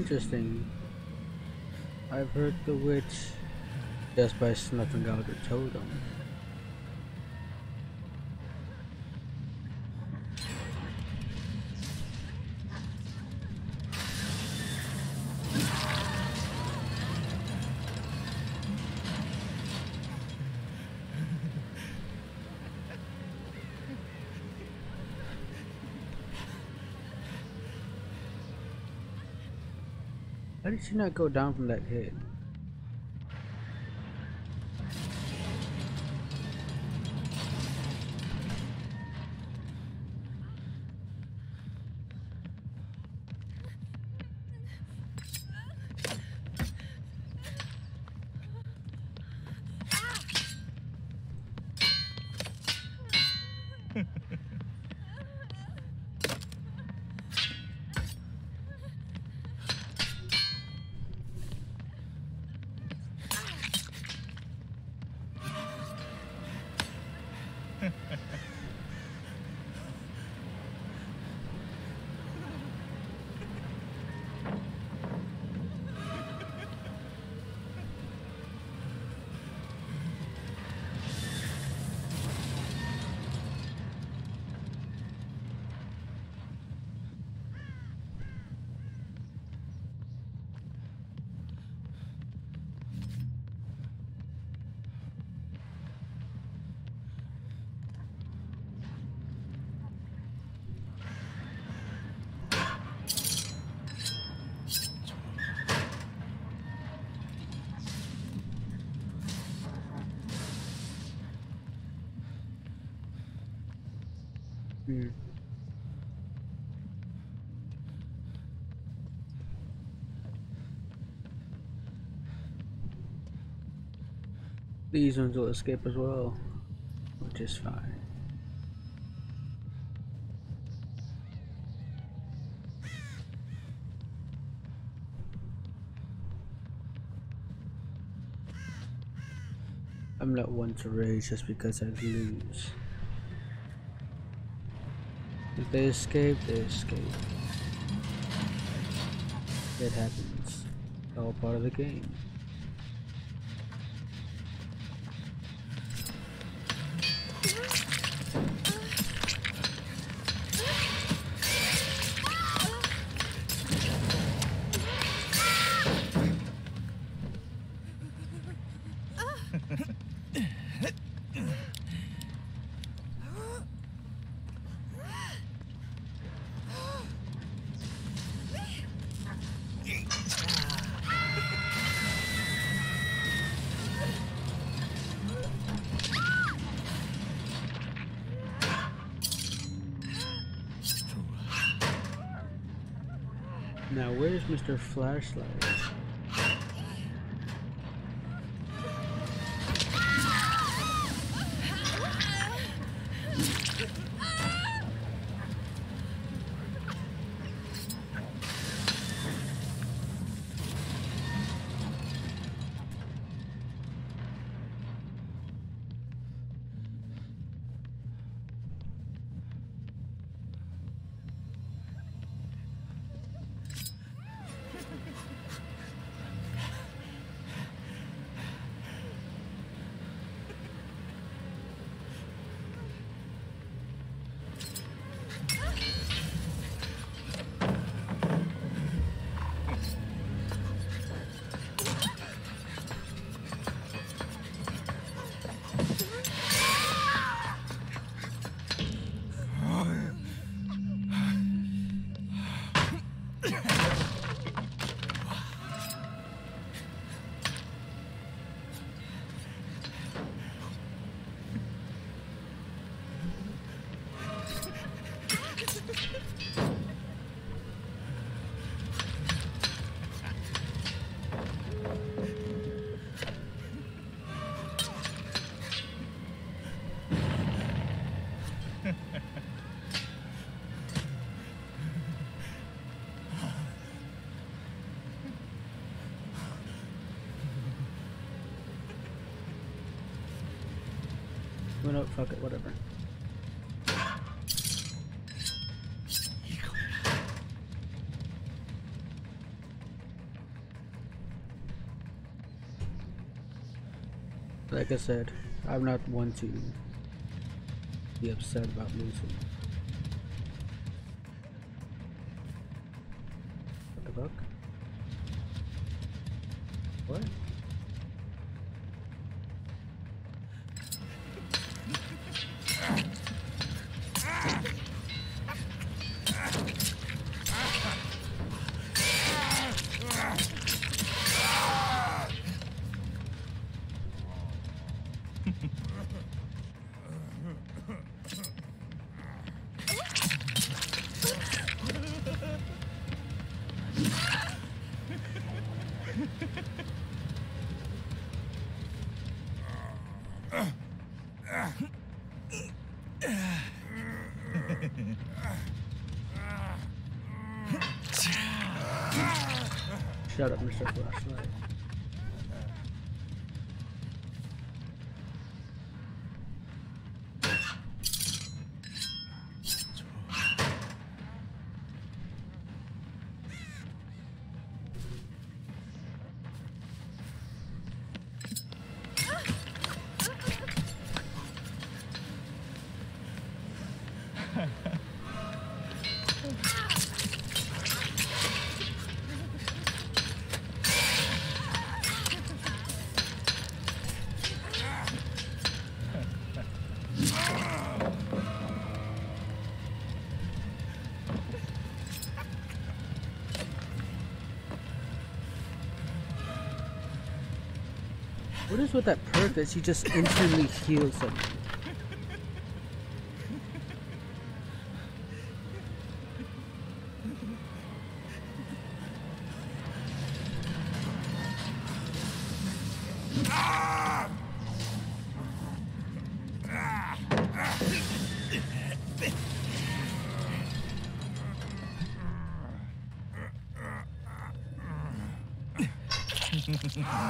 interesting. I've heard the witch just by snuffing out her totem. Did not go down from that hit? These ones will escape as well, which is fine. I'm not one to rage just because I lose. If they escape, they escape. It happens. All part of the game. Now where's Mr. Like I said, I'm not one to be upset about losing. What is with that perk that she just instantly heals them? Okay,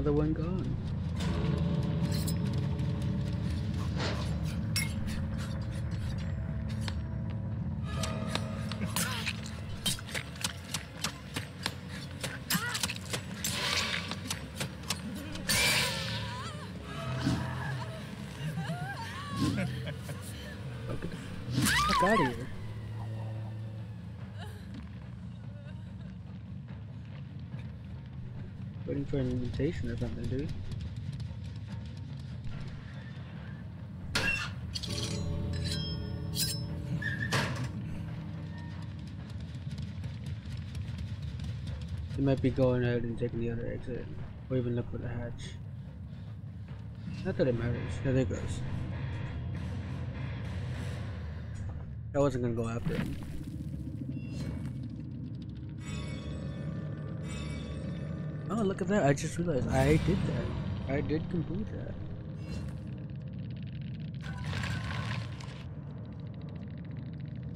Another one gone. Of here. Waiting for or something, dude. You might be going ahead and taking the other exit, or even look for the hatch. Not that it matters. There it goes. I wasn't gonna go after him. Look at that. I just realized I did that. I did complete that.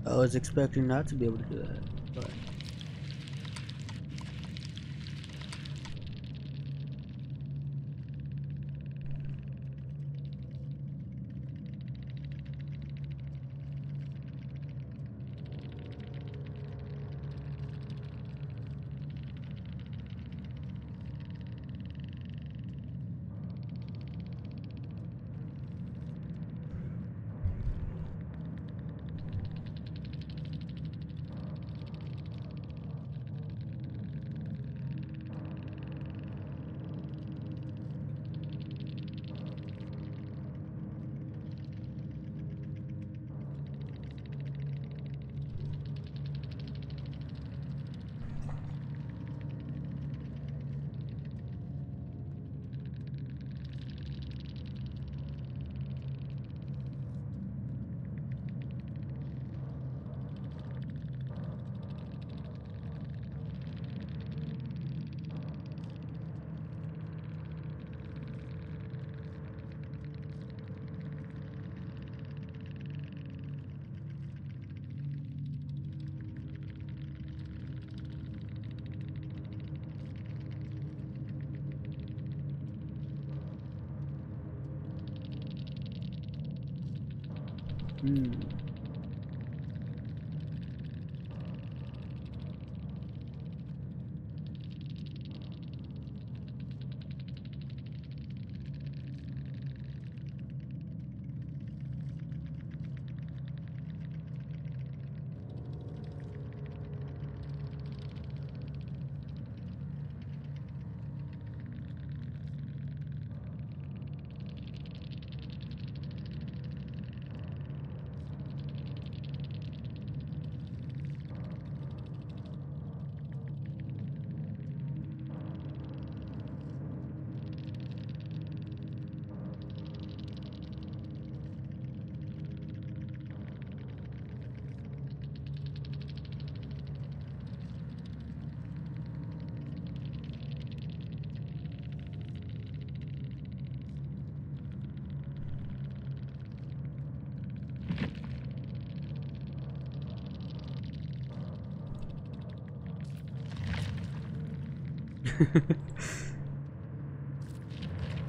I was expecting not to be able to do that,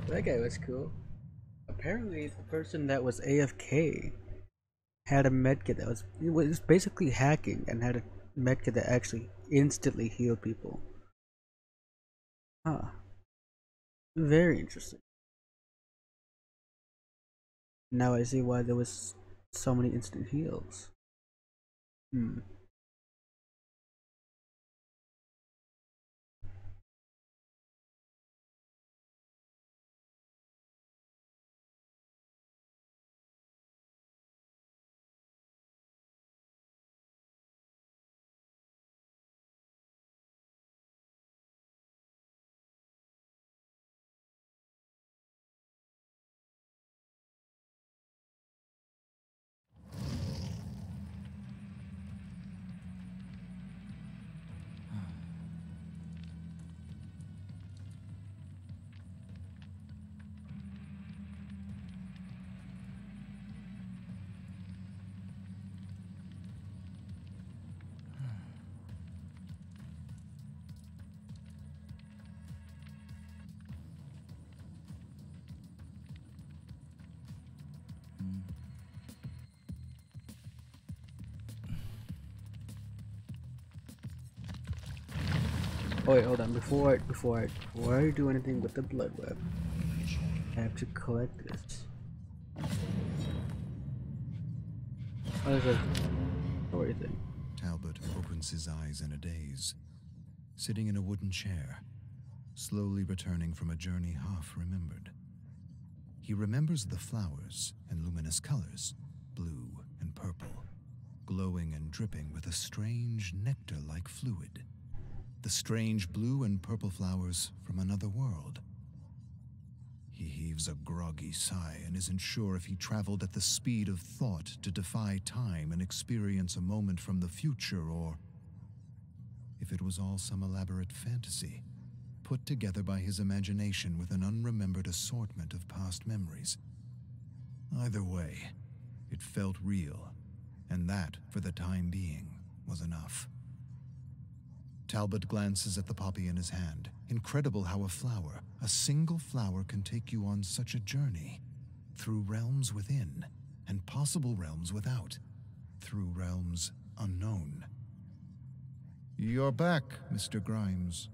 that guy was cool. Apparently, the person that was AFK had a medkit that was it was basically hacking and had a medkit that actually instantly healed people. Huh. Very interesting. Now I see why there was so many instant heals. Hmm. Oh wait, hold on. Before I, before I, before I do anything with the blood web, I have to collect this. Oh, there's a. Talbot opens his eyes in a daze, sitting in a wooden chair, slowly returning from a journey half remembered. He remembers the flowers and luminous colors, blue and purple, glowing and dripping with a strange nectar like fluid. The strange blue and purple flowers from another world. He heaves a groggy sigh and isn't sure if he traveled at the speed of thought to defy time and experience a moment from the future or if it was all some elaborate fantasy put together by his imagination with an unremembered assortment of past memories. Either way, it felt real, and that, for the time being, was enough. Talbot glances at the poppy in his hand. Incredible how a flower, a single flower, can take you on such a journey. Through realms within, and possible realms without. Through realms unknown. You're back, Mr. Grimes.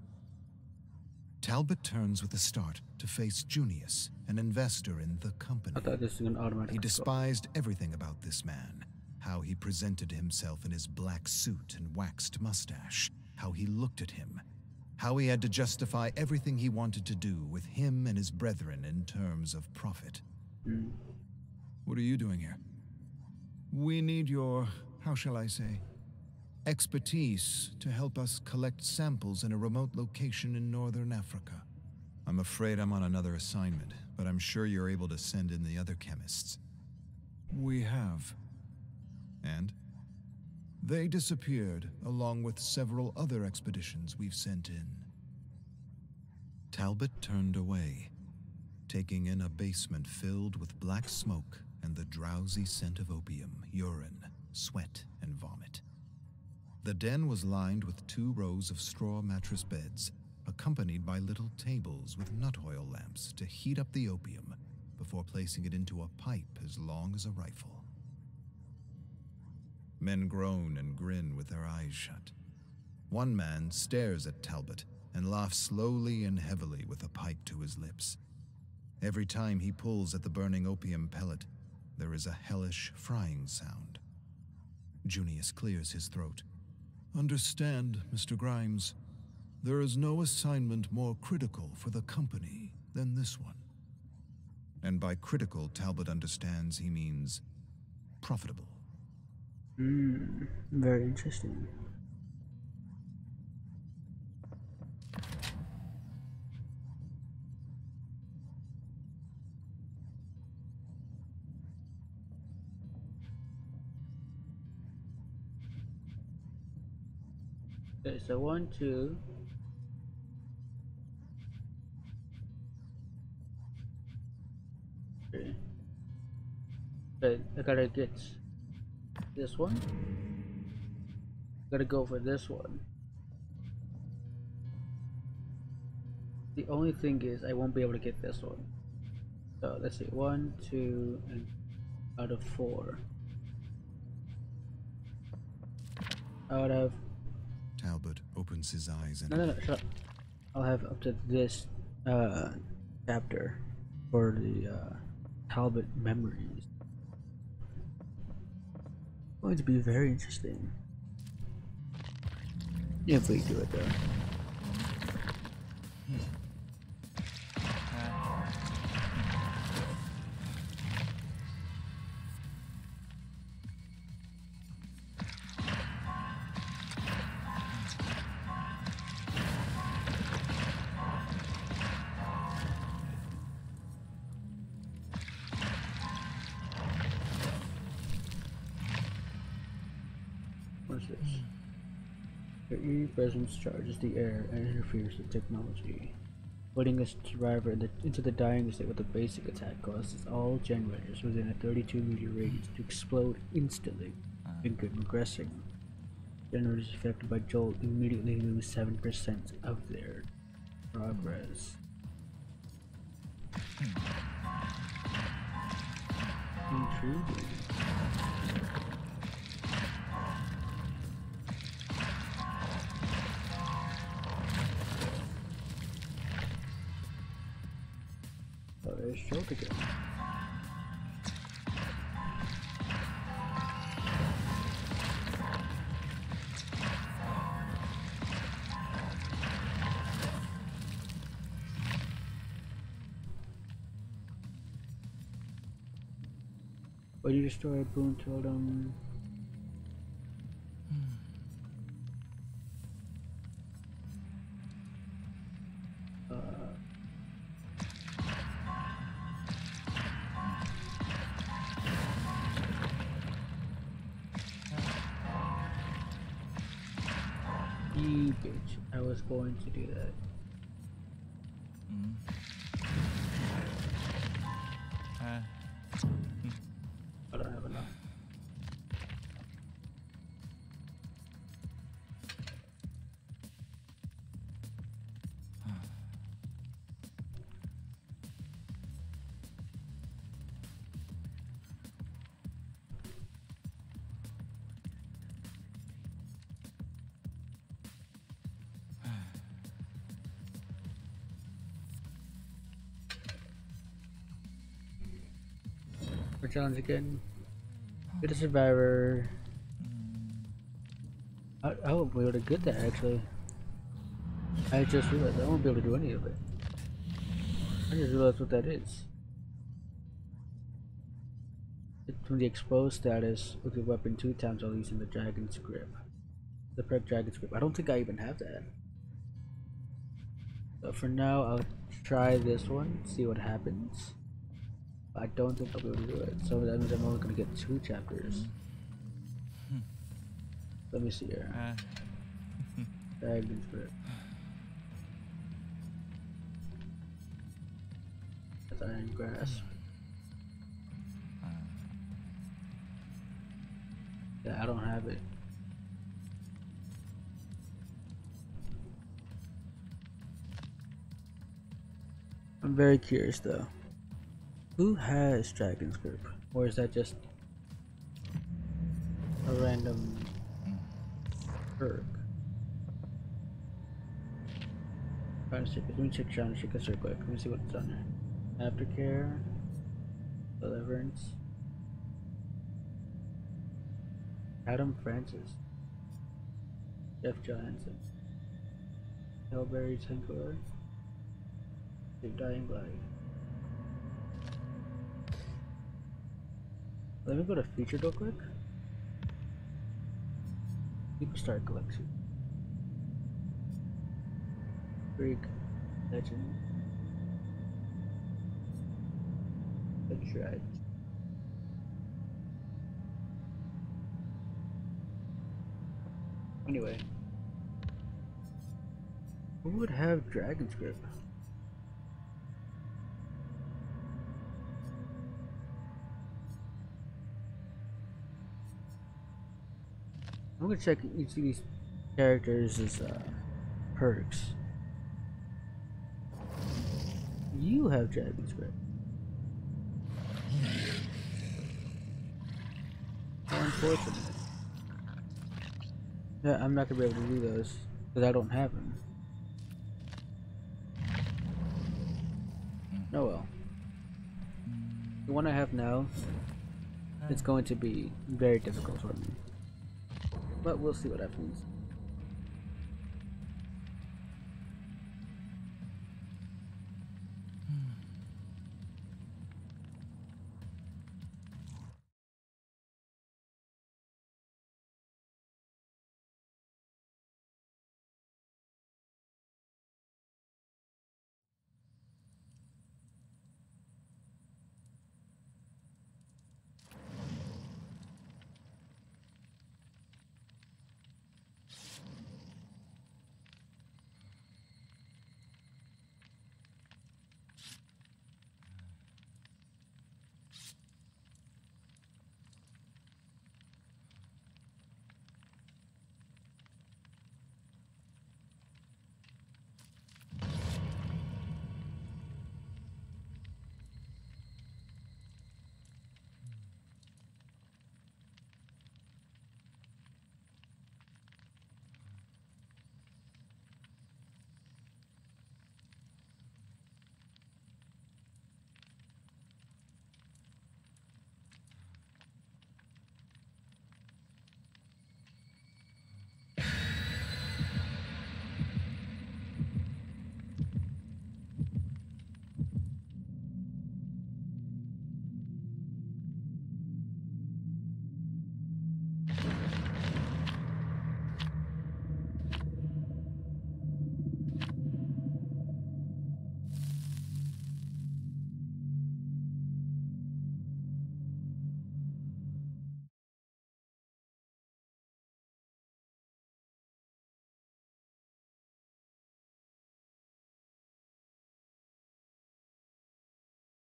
Talbot turns with a start to face Junius, an investor in the company. I thought this was an automatic. He despised everything about this man. How he presented himself in his black suit and waxed mustache. How he looked at him. How he had to justify everything he wanted to do with him and his brethren in terms of profit. Mm. What are you doing here? We need your, how shall I say, expertise to help us collect samples in a remote location in northern Africa. I'm afraid I'm on another assignment, but I'm sure you're able to send in the other chemists. We have. And? They disappeared, along with several other expeditions we've sent in. Talbot turned away, taking in a basement filled with black smoke and the drowsy scent of opium, urine, sweat, and vomit. The den was lined with two rows of straw mattress beds, accompanied by little tables with nut oil lamps to heat up the opium before placing it into a pipe as long as a rifle. Men groan and grin with their eyes shut. One man stares at Talbot and laughs slowly and heavily with a pipe to his lips. Every time he pulls at the burning opium pellet, there is a hellish frying sound. Junius clears his throat. Understand, Mr. Grimes, there is no assignment more critical for the company than this one. And by critical, Talbot understands he means profitable. Hmm, very interesting. Okay, so one, two. Okay. Okay, I gotta get this one. Gotta go for this one. The only thing is I won't be able to get this one. So let's see, one, two, and out of four. Out of Talbot opens his eyes and no, no, no, shut up. I'll have up to this uh, chapter for the uh, Talbot memories. Going to be very interesting. If we do it though. Hmm. Presence charges the air and interferes with technology. Putting a survivor in the, into the dying state with a basic attack causes all generators within a 32 meter radius to explode instantly, uh-huh. and good regressing. Generators affected by Jolt immediately lose 7% of their progress. Hmm. Intriguing. Jolt again. Do you destroy a boon totem? Challenge again. Get a survivor. I, I won't be able to get that actually. I just realized I won't be able to do any of it. I just realized what that is. It's from the exposed status with the weapon two times while using the dragon's grip. The prep dragon's grip. I don't think I even have that. But for now, I'll try this one, see what happens. I don't think I'll be able to do it. So that means I'm only gonna get two chapters. Hmm. Hmm. Let me see here. uh, Dragon's grip. That's iron grasp. Uh. Yeah, I don't have it. I'm very curious though. Who has Dragon's Grip? Or is that just a random perk. Let me check John Shika real quick. Let me see what's on there. Aftercare, Deliverance, Adam Francis, Jeff Johansen, Hellberry Steve Dying Glide. Let me go to featured real quick. Superstar collection. Greek legend. The Dredge. Anyway. Who would have Dragon's Grip? I'm gonna check each of these characters' uh, perks. You have Dragon's Grip. Unfortunate. Yeah, I'm not gonna be able to do those because I don't have them. Oh well. The one I have now, it's going to be very difficult for me. But we'll see what happens.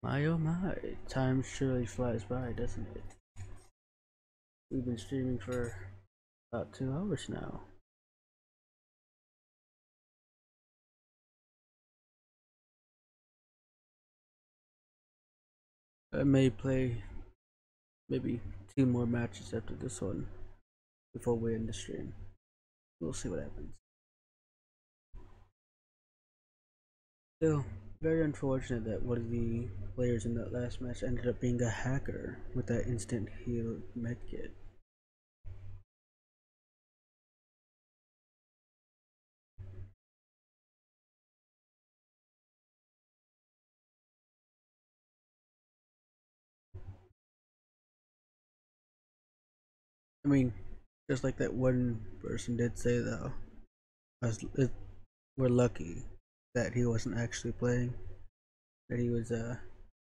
My oh my, time surely flies by, doesn't it? We've been streaming for about two hours now. I may play maybe two more matches after this one before we end the stream. We'll see what happens. Still, very unfortunate that one of the players in that last match ended up being a hacker with that instant heal medkit. I mean, just like that one person did say though, was, it, we're lucky that he wasn't actually playing, that he was uh,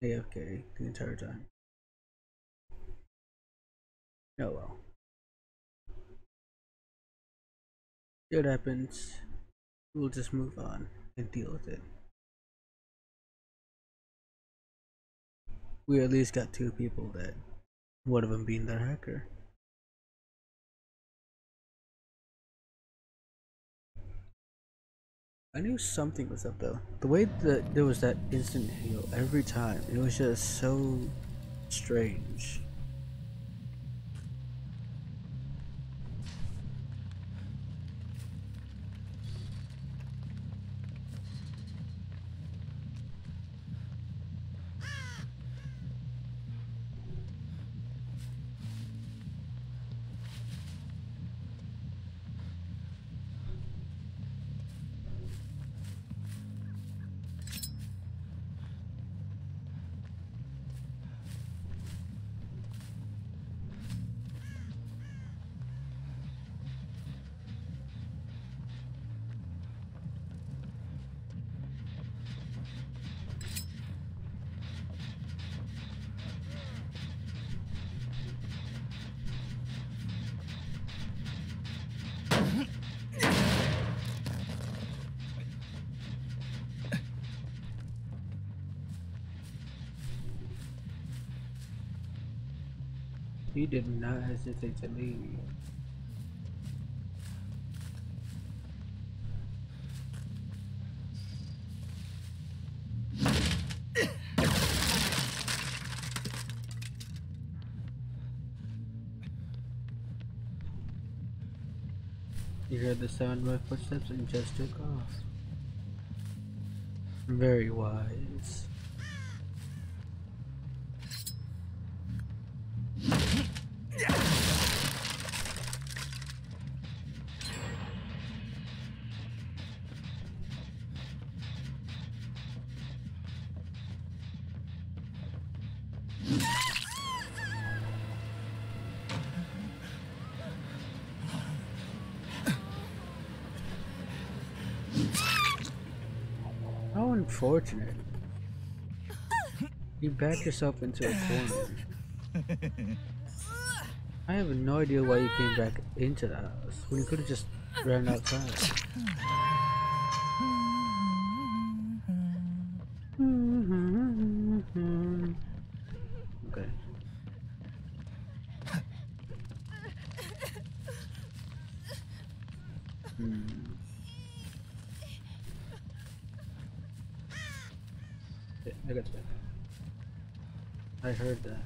AFK the entire time. Oh well. It happens. We'll just move on and deal with it. We at least got two people that one of them being the hacker. I knew something was up though. The way that there was that instant heal every time, it was just so strange. Did not hesitate to leave. You heard the sound of my footsteps and just took off. Very wise. Unfortunate. You backed yourself into a corner. I have no idea why you came back into the house when you could have just ran outside. Okay. Hmm. Yeah, I got that. I heard that.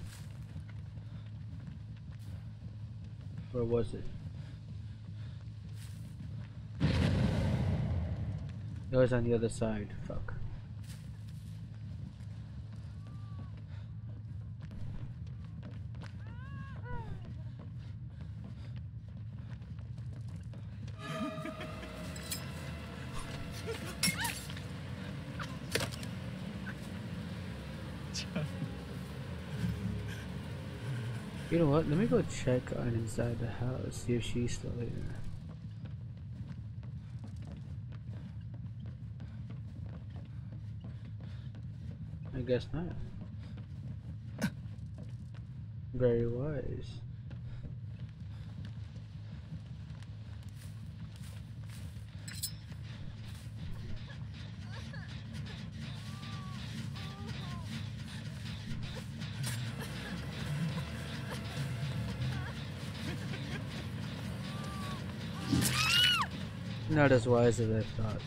Where was it? It was on the other side. Fuck. You know what? Let me go check on inside the house, see if she's still here. I guess not. Very wise. Not as wise as I thought.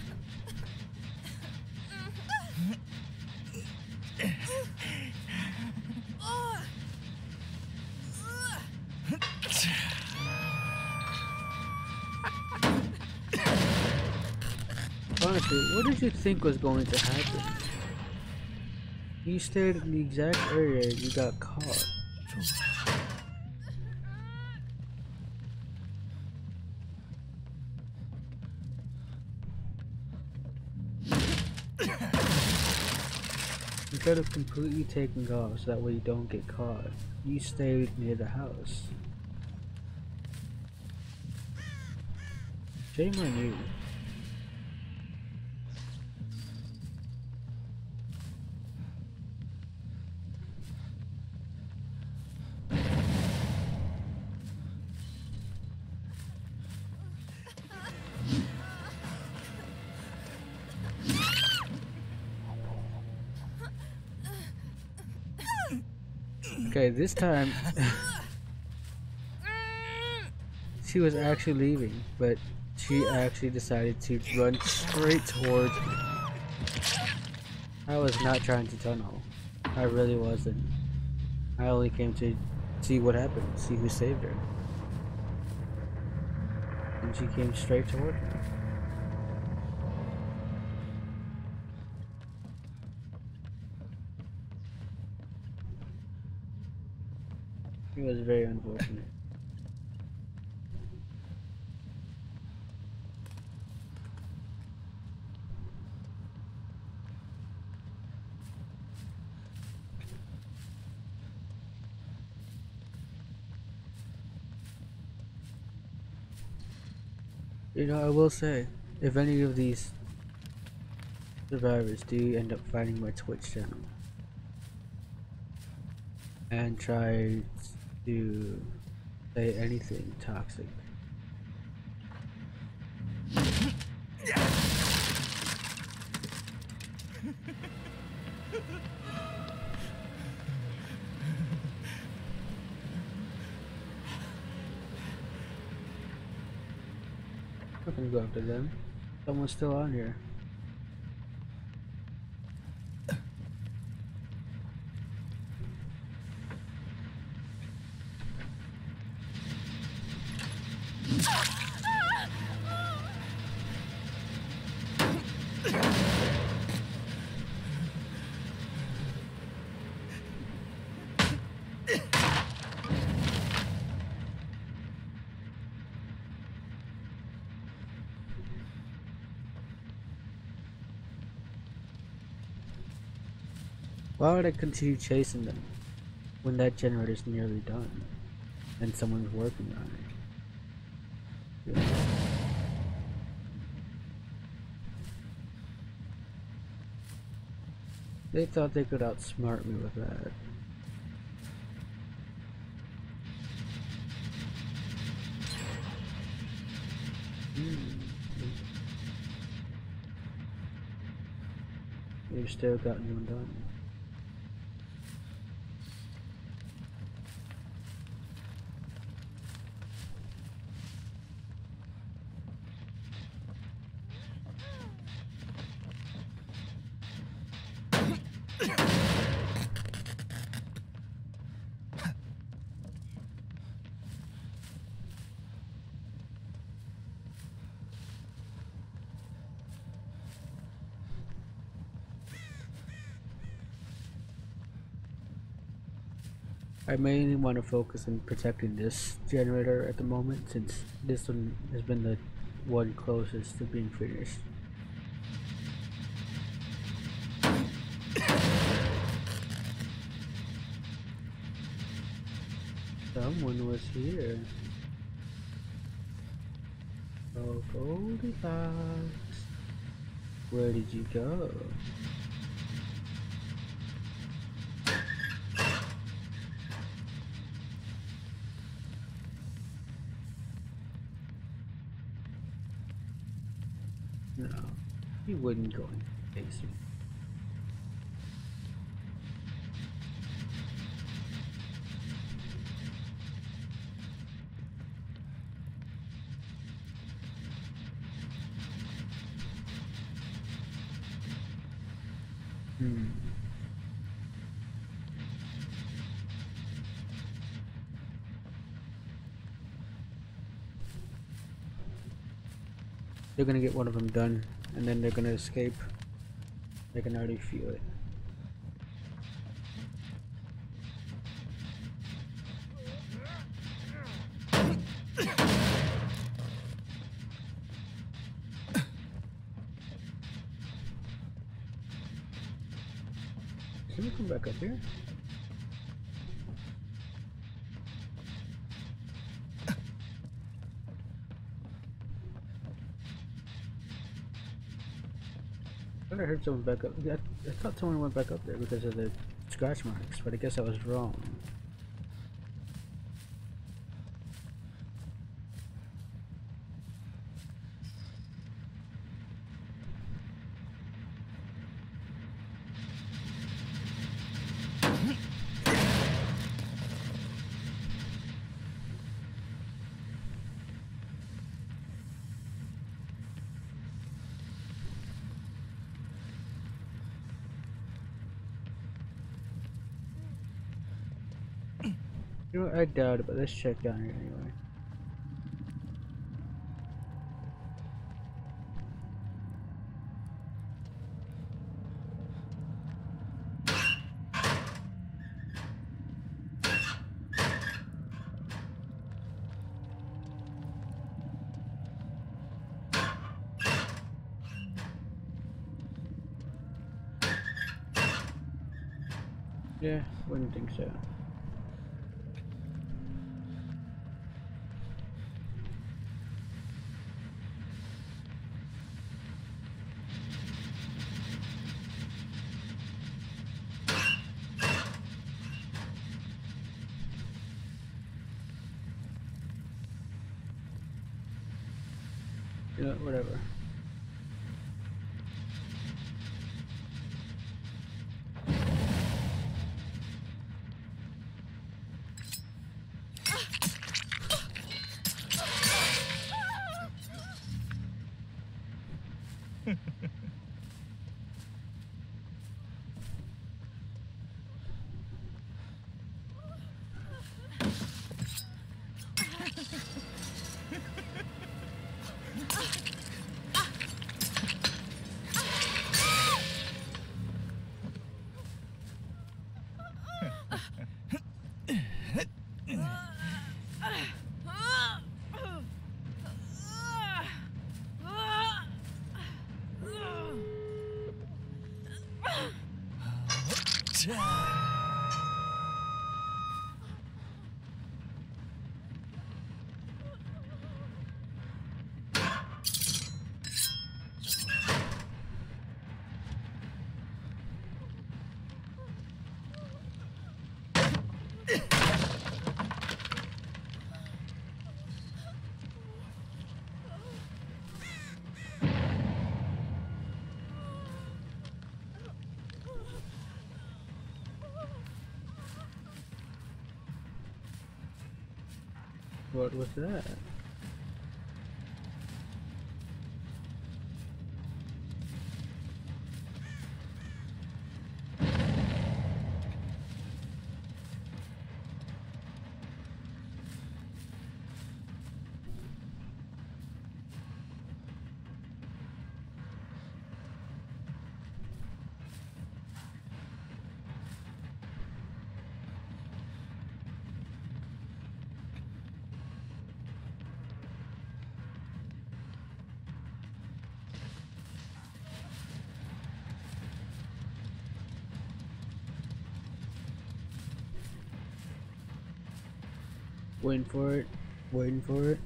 Honestly, what did you think was going to happen? You stayed in the exact area you got caught. Instead of completely taking off so that way you don't get caught, you stay near the house. Shame on you. This time she was actually leaving, but she actually decided to run straight towards me. I was not trying to tunnel. I really wasn't. I only came to see what happened, see who saved her. And she came straight toward me. It was very unfortunate. You know, I will say, if any of these survivors do end up finding my Twitch channel and try to say anything toxic. I'm gonna go after them. Someone's still on here. Why would I continue chasing them when that generator's nearly done and someone's working on it? They thought they could outsmart me with that. Hmm. They've still gotten one done. I mainly want to focus on protecting this generator at the moment since this one has been the one closest to being finished. Someone was here. Oh, Goldilocks. Where did you go? Wouldn't go in basement. Hmm. They're gonna get one of them done, and then they're gonna escape. I can already feel it. Can we come back up here? I thought I heard someone back up. I, I thought someone went back up there because of the scratch marks, but I guess I was wrong. Doubt it, but let's check down here anyway. Yeah, wouldn't think so. You know, What was that? Waiting for it. Waiting for it.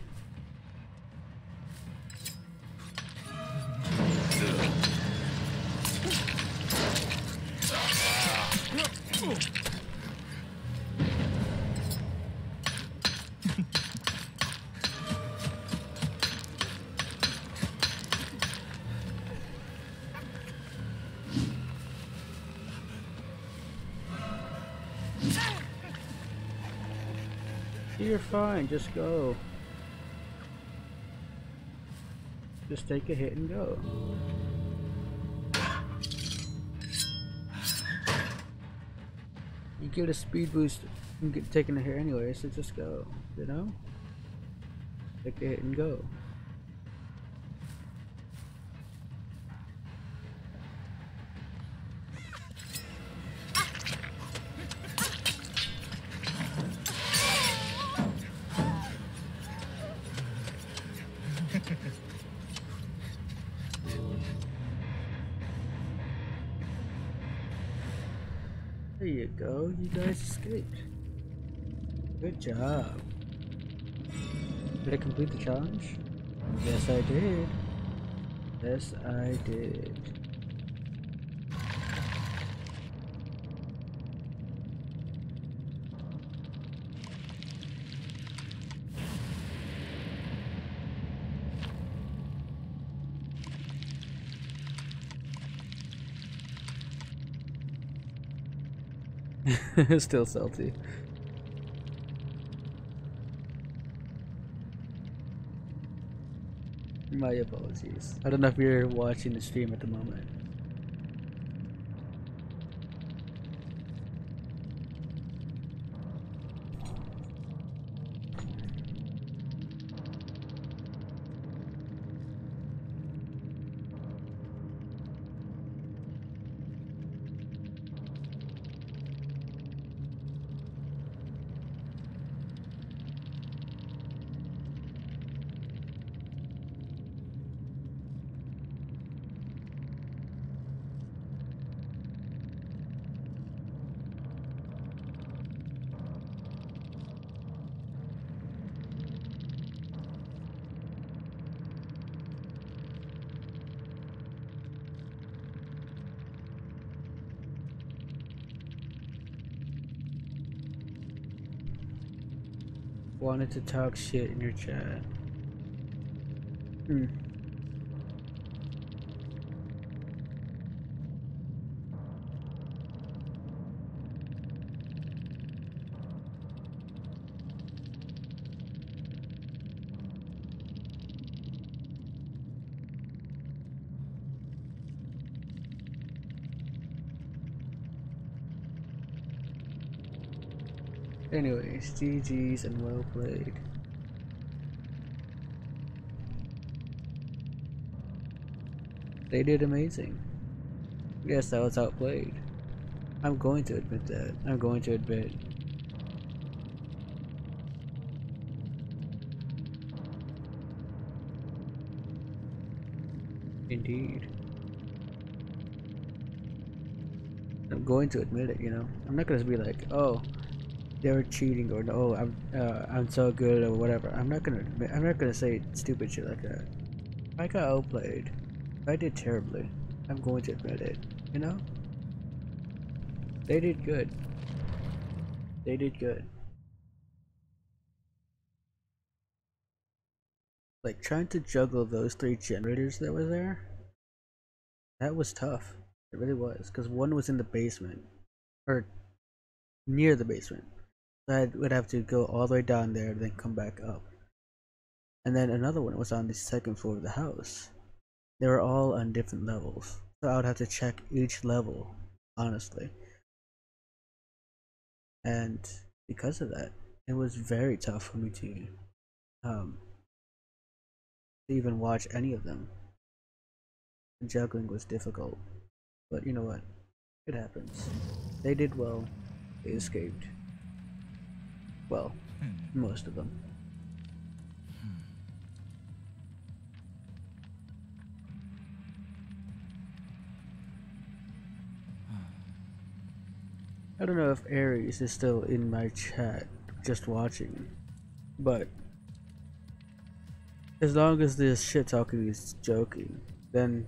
Fine, just go. Just take a hit and go. You get a speed boost from get, taking a hit anyway, so just go, you know? Take a hit and go. Job. Did I complete the challenge? Yes, I did. Yes, I did. Still salty. My apologies. I don't know if you're watching the stream at the moment. Wanted to talk shit in your chat. Hmm. Anyways, GG's and well played. They did amazing. Yes, I was outplayed. I'm going to admit that. I'm going to admit. Indeed. I'm going to admit it, you know. I'm not gonna be like, oh, they were cheating or oh, I'm uh, I'm so good or whatever. I'm not gonna I'm not gonna say stupid shit like that. I got outplayed. I did terribly. I'm going to admit it. You know. They did good. They did good. Like trying to juggle those three generators that were there. That was tough. It really was, because one was in the basement, or near the basement. I would have to go all the way down there, then come back up. And then another one was on the second floor of the house. They were all on different levels, so I would have to check each level, honestly. And because of that, it was very tough for me to, um, to even watch any of them. The juggling was difficult. But you know what? It happens. They did well. They escaped. Well, most of them. I don't know if Aries is still in my chat, just watching, but as long as this shit talking is joking, then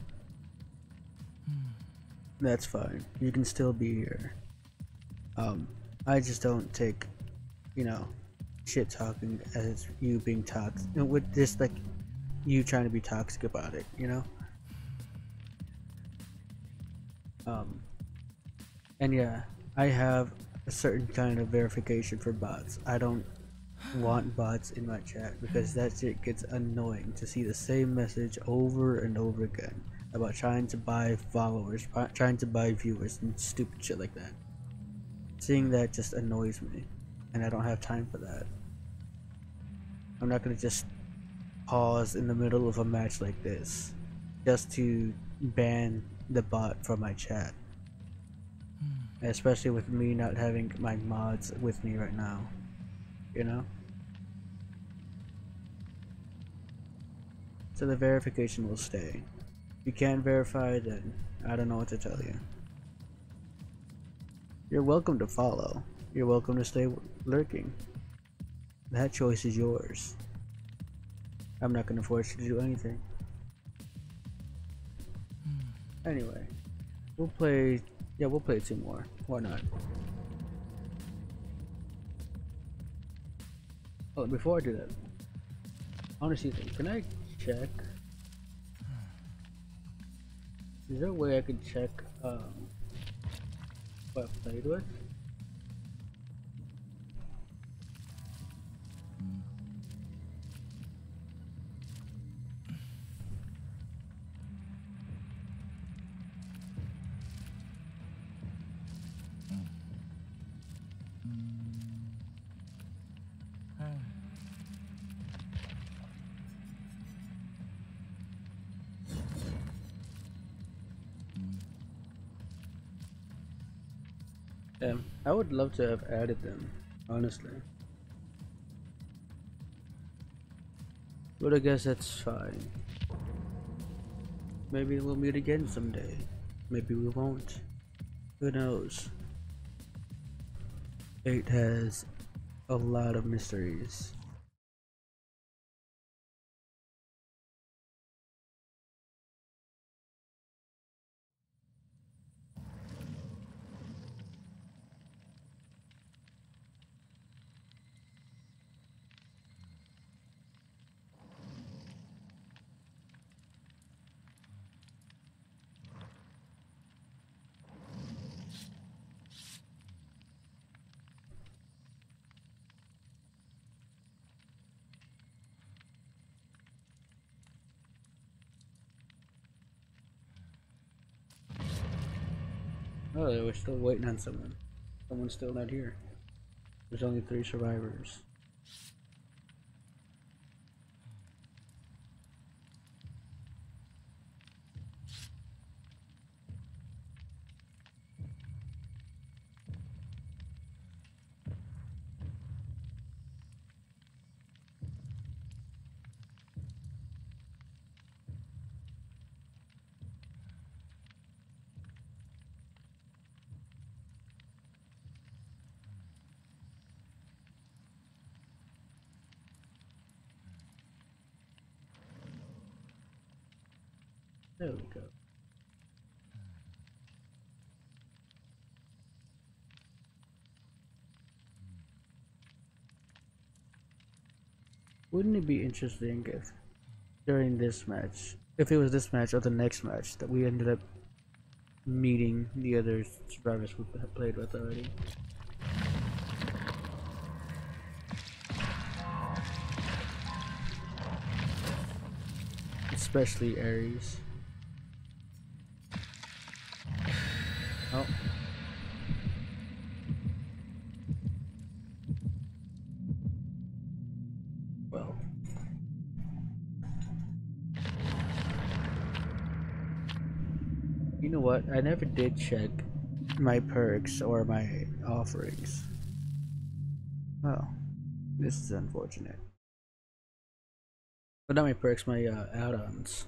that's fine. You can still be here. Um, I just don't take, you know, shit talking as you being toxic. With just like you trying to be toxic about it, you know. Um, and yeah, I have a certain kind of verification for bots. I don't want bots in my chat because that shit gets annoying to see the same message over and over again about trying to buy followers, trying to buy viewers, and stupid shit like that. Seeing that just annoys me, and I don't have time for that. I'm not gonna just pause in the middle of a match like this just to ban the bot from my chat. Hmm. Especially with me not having my mods with me right now. You know? So the verification will stay. If you can't verify, then I don't know what to tell you. You're welcome to follow. You're welcome to stay lurking. That choice is yours. I'm not gonna force you to do anything. Anyway, we'll play. Yeah, we'll play two more. Why not? Oh, before I do that, I want to see. Can I check? Is there a way I can check um, what I played with? I would love to have added them, honestly. But I guess that's fine. Maybe we'll meet again someday. Maybe we won't. Who knows? Fate has a lot of mysteries. Oh, we're still waiting on someone. Someone's still not here. There's only three survivors. There we go. Wouldn't it be interesting if during this match, if it was this match or the next match, that we ended up meeting the other survivors we played with already? Especially Ares. Oh. Well. You know what? I never did check my perks or my offerings. Oh, this is unfortunate. But not my perks, my uh, add-ons.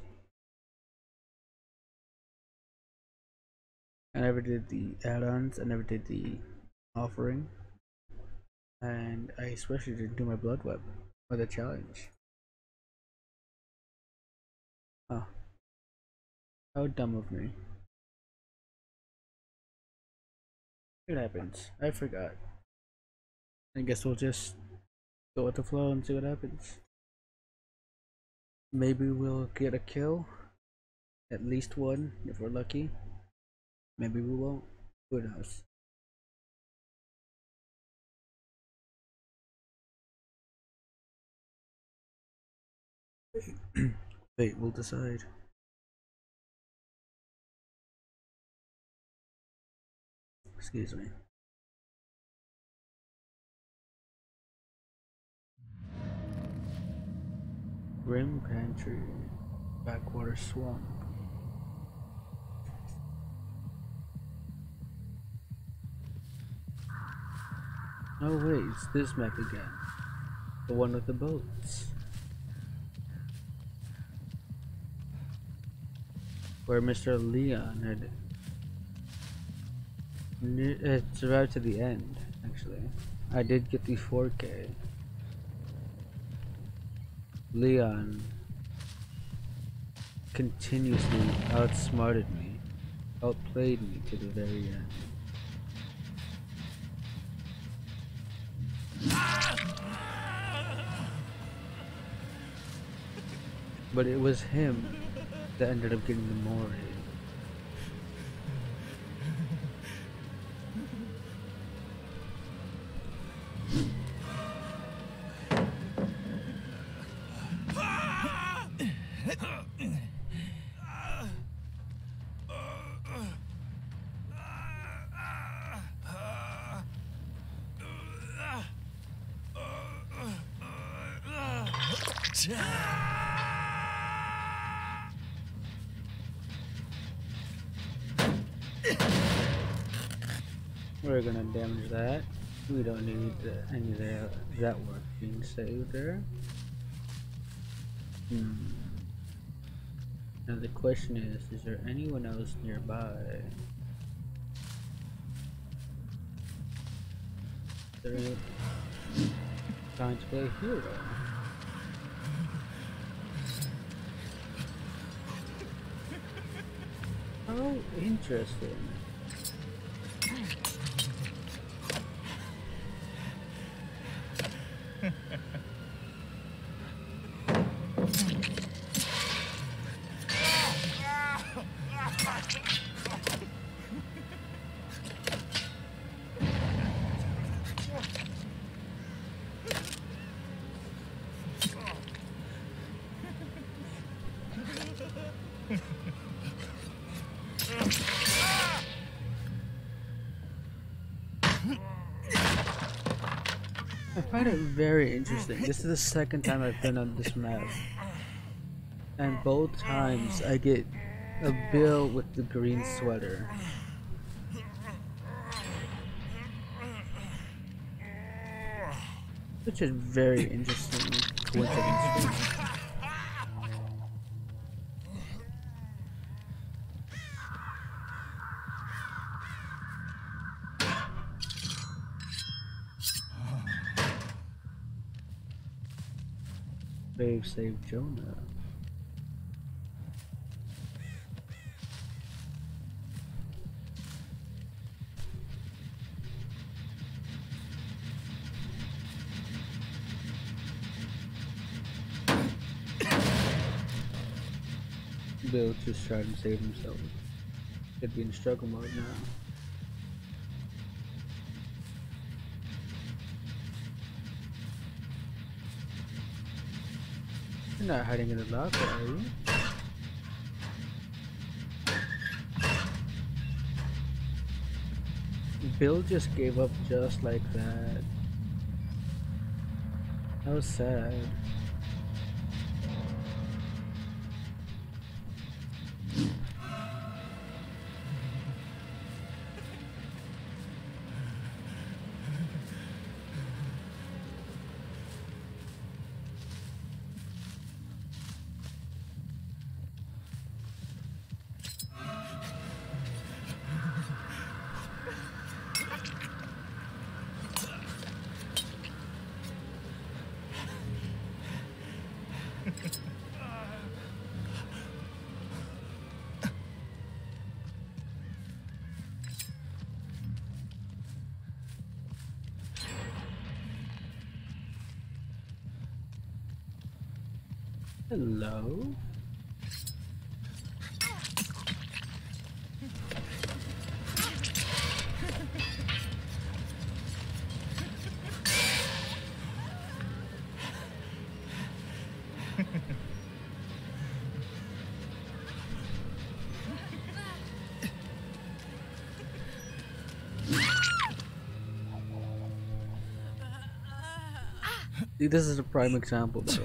I never did the add-ons. I never did the offering, and I especially didn't do my blood web or the challenge. Oh, how dumb of me! It happens. I forgot. I guess we'll just go with the flow and see what happens. Maybe we'll get a kill, at least one if we're lucky. Maybe we won't. Who knows? Fate we'll decide. Excuse me. Grim Pantry, Backwater Swamp. Oh wait, it's this map again. The one with the boats. Where Mr. Leon had it survived to the end, actually. I did get the 4K. Leon continuously outsmarted me, outplayed me to the very end. But it was him that ended up getting the Mori. That. We don't need any of that, that work being saved there. Hmm. Now the question is, is there anyone else nearby? There is trying to play hero. How interesting. Find it very interesting. This is the second time I've been on this map. And both times I get a bill with the green sweater. Which is very interesting coincidence. Saved Jonah. Bill just tried to save himself. Could be in struggle mode now. You're not hiding in the locker, are you? Bill just gave up just like that. That was sad. See, this is a prime example, way.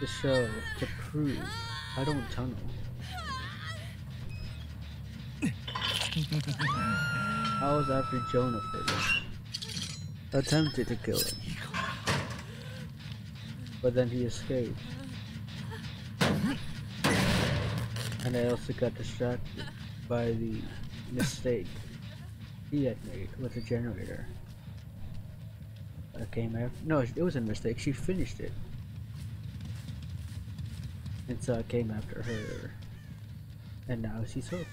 To show, to prove, I don't tunnel. I was after Jonah first. Attempted to kill him. But then he escaped. And I also got distracted by the mistake he had made with the generator. Came after. No, it was a mistake. She finished it. And so I came after her. And now she's hooked.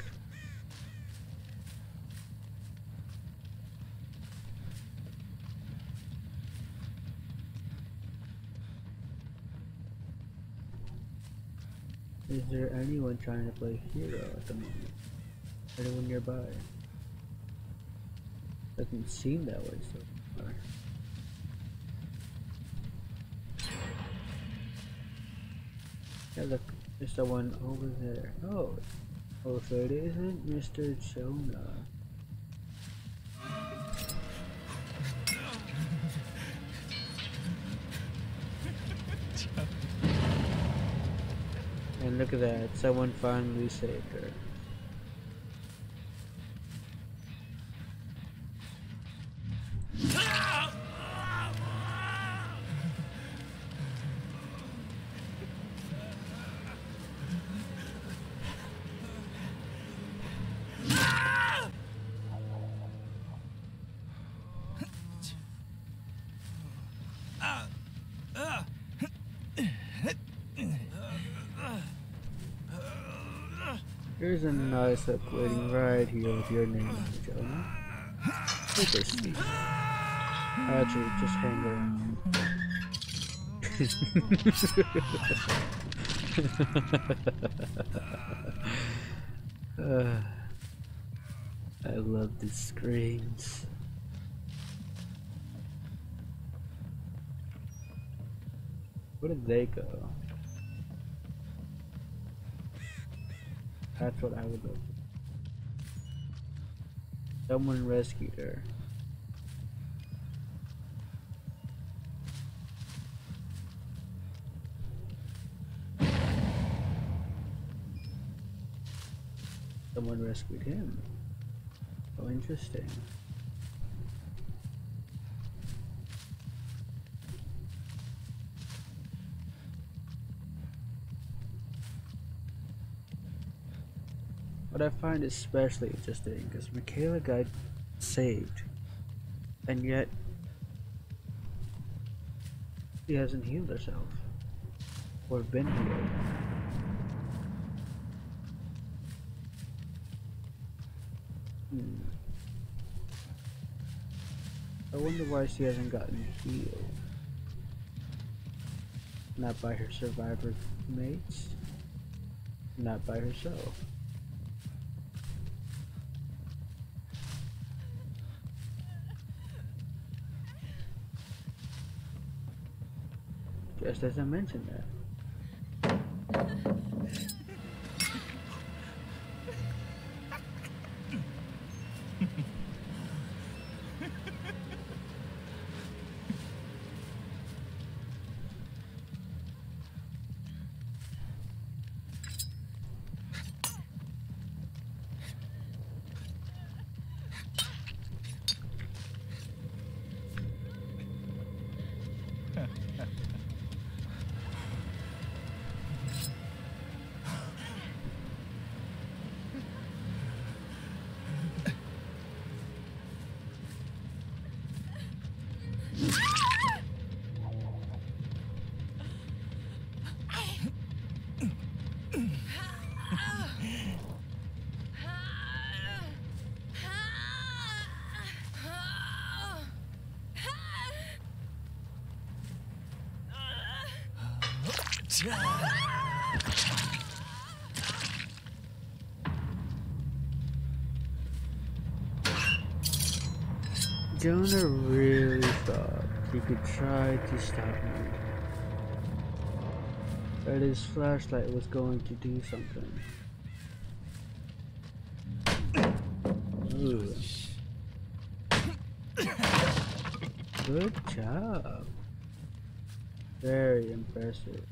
Is there anyone trying to play hero at the moment? Anyone nearby? Doesn't seem that way so there's the one over there. Oh, oh, so it isn't Mr. Jonah. And look at that, someone finally saved her. Here's a nice upgrading right here with your name Jonah. Super sweet. Actually, just hang around. uh, I love the screams. Where did they go? That's what I would look. Someone rescued her. Someone rescued him. Oh, interesting. What I find especially interesting is Mikaela got saved, and yet she hasn't healed herself or been healed. Hmm. I wonder why she hasn't gotten healed. Not by her survivor mates, not by herself. Just as I mentioned that. Jonah really thought he could try to stop me. That his flashlight was going to do something. Ooh. Good job. Very impressive.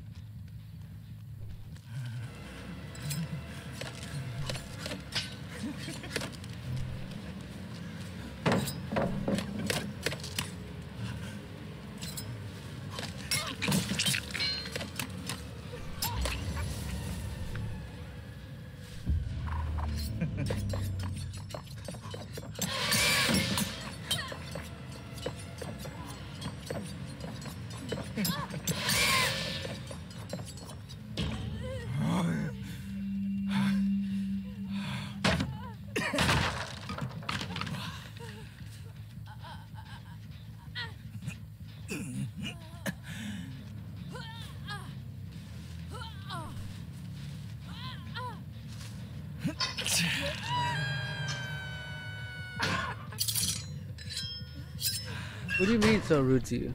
So rude to you?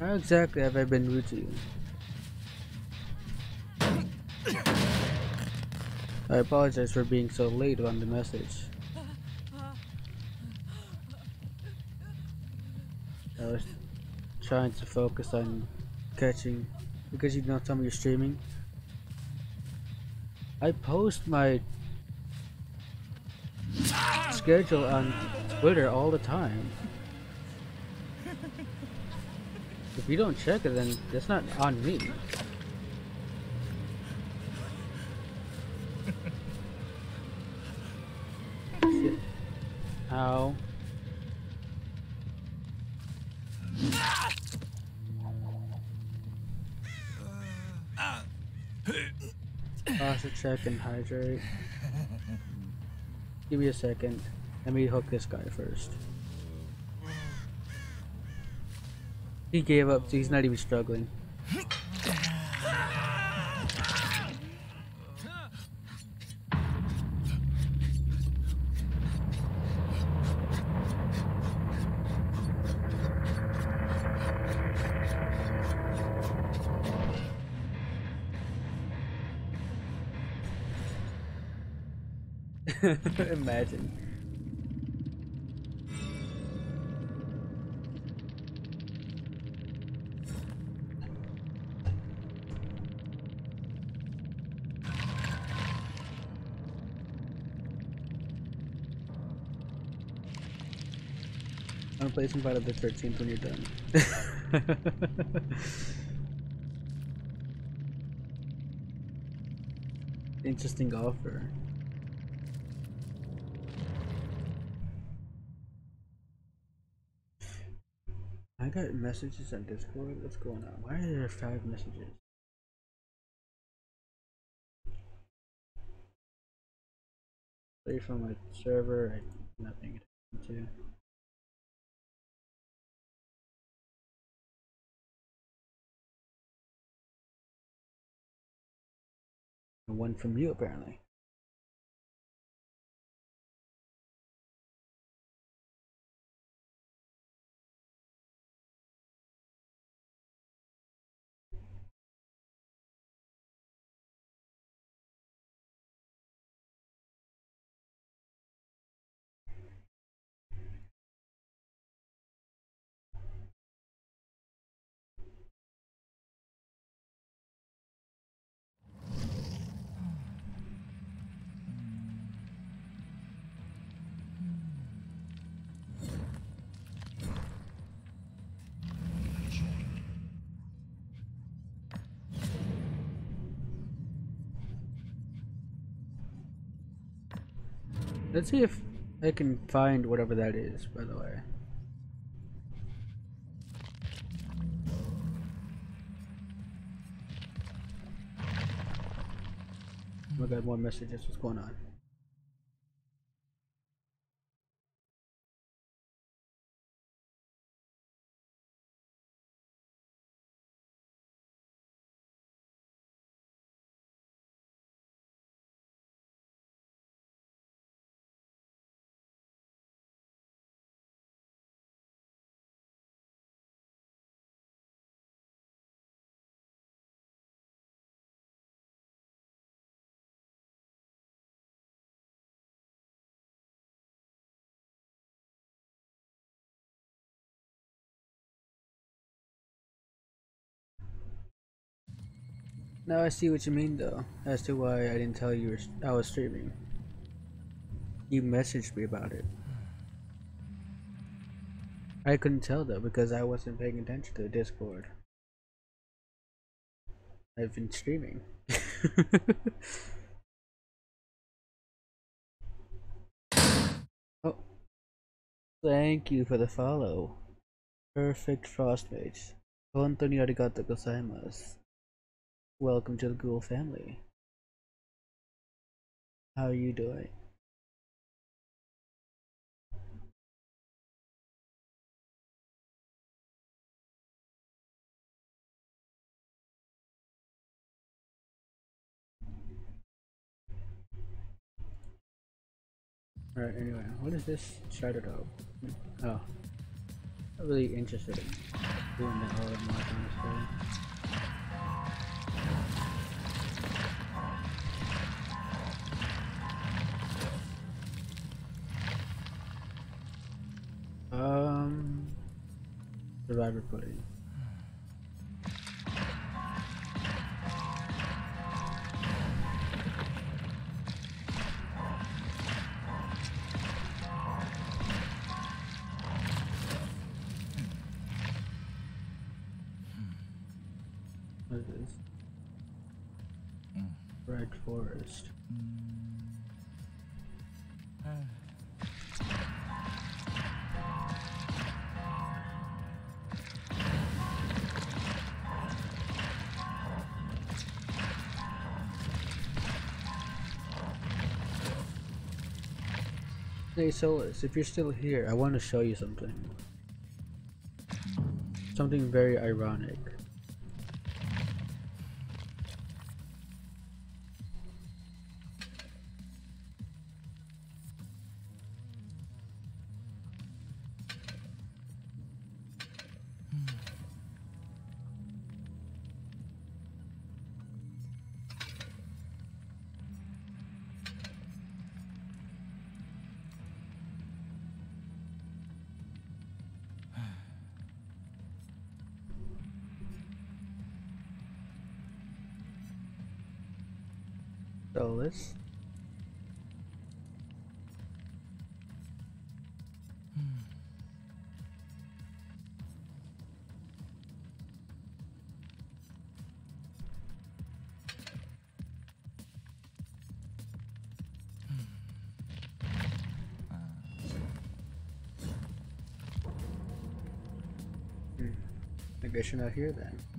How exactly have I been rude to you? I apologize for being so late on the message. I was trying to focus on catching because you know some of your streaming. I post my schedule on Twitter all the time. If you don't check it, then that's not on me. Shit. Ow. Posture check and hydrate. Give me a second. Let me hook this guy first. He gave up, so he's not even struggling. Imagine. Play some Friday the 13th when you're done. Interesting offer. I got messages on Discord. What's going on? Why are there five messages? Play from my server. I nothing to. And one from you apparently. Let's see if I can find whatever that is, by the way. Oh my god, more messages. What's going on? Now I see what you mean though, as to why I didn't tell you I was streaming. You messaged me about it. I couldn't tell though because I wasn't paying attention to the Discord. I've been streaming. oh. Thank you for the follow. Perfect arigato gozaimasu. Welcome to the Ghoul family. How are you doing? Alright, anyway, what is this started up? Oh. I'm really interested in doing that all of my story. Um, Survivor pudding. Hey Solus, if you're still here, I want to show you something. Something very ironic. You're not here then.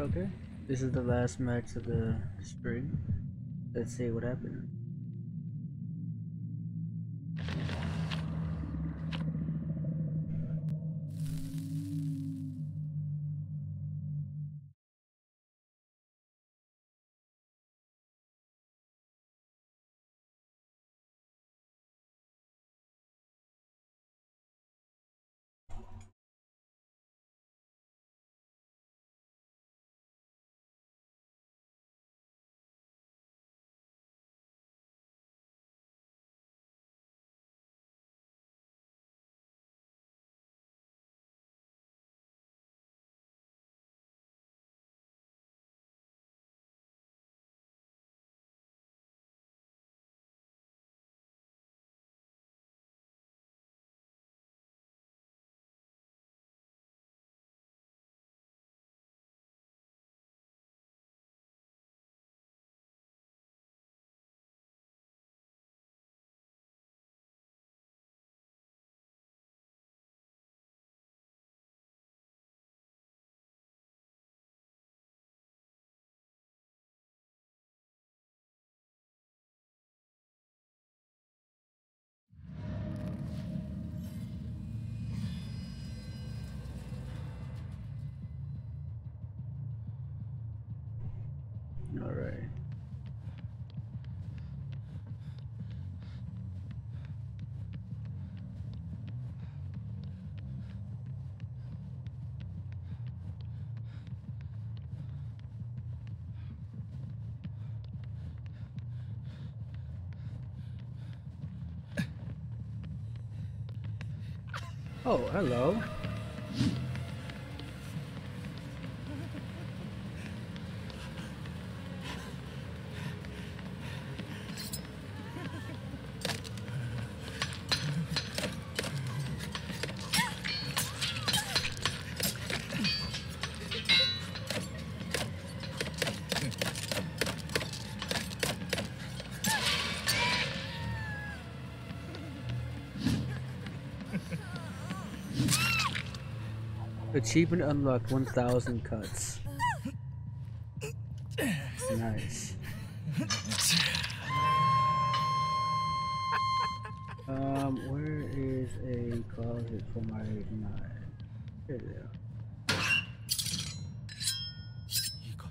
Okay, this is the last match of the spring. Let's see what happened. Oh, hello. Achievement unlocked 1000 cuts. Nice. Um, where is a closet for my knife? Here they are.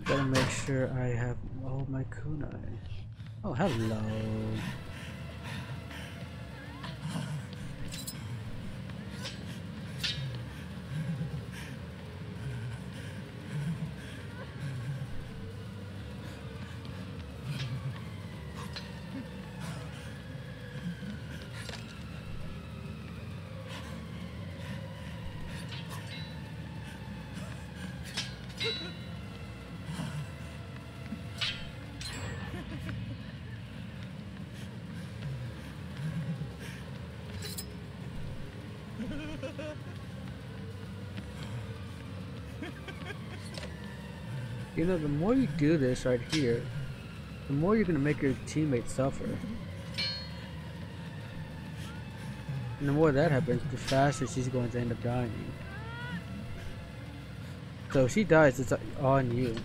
Gotta make sure I have all my kunai. Oh, hello. You know, the more you do this right here, the more you're gonna make your teammates suffer. And the more that happens, the faster she's going to end up dying. So if she dies, it's on. You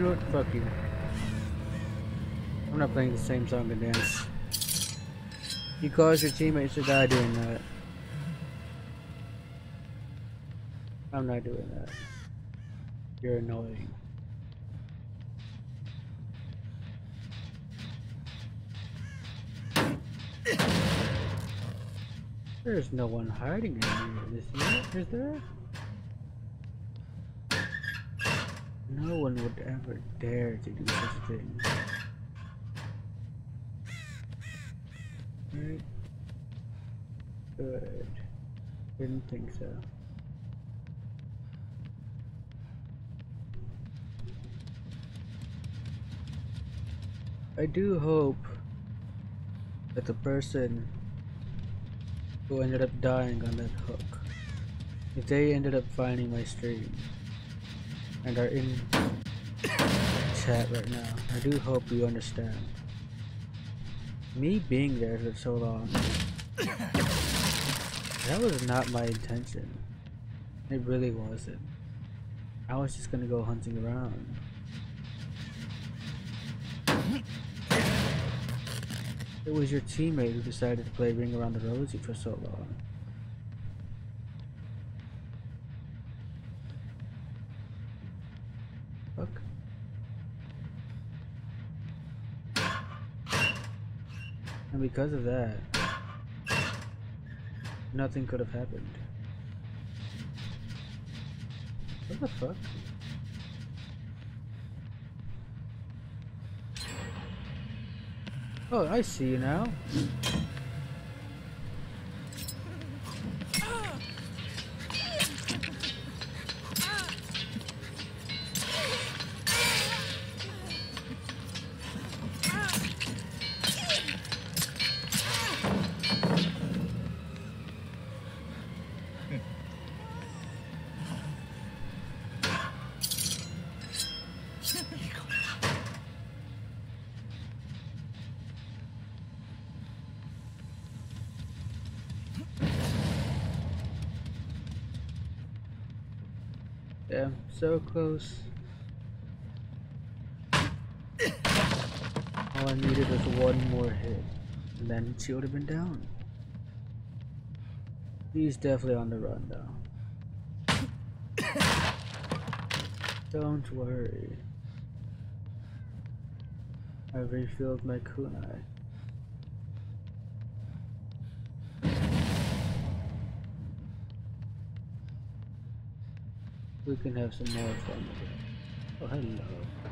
know what? Fuck you. I'm not playing the same song and dance. You cause your teammates to die doing that. I'm not doing that. You're annoying. There's no one hiding in here this year, is there? No one would ever dare to do such a thing. Right? Good. Didn't think so. I do hope that the person who ended up dying on that hook, if they ended up finding my stream and are in chat right now, I do hope you understand. Me being there for so long, that was not my intention. It really wasn't. I was just gonna go hunting around. It was your teammate who decided to play Ring Around the Rosie for so long. Fuck. And because of that, nothing could have happened. What the fuck? Oh, I see you now. So close. All I needed was one more hit, and then she would have been down. He's definitely on the run though. Don't worry. I refilled my kunai. We can have some more fun. Oh, hello.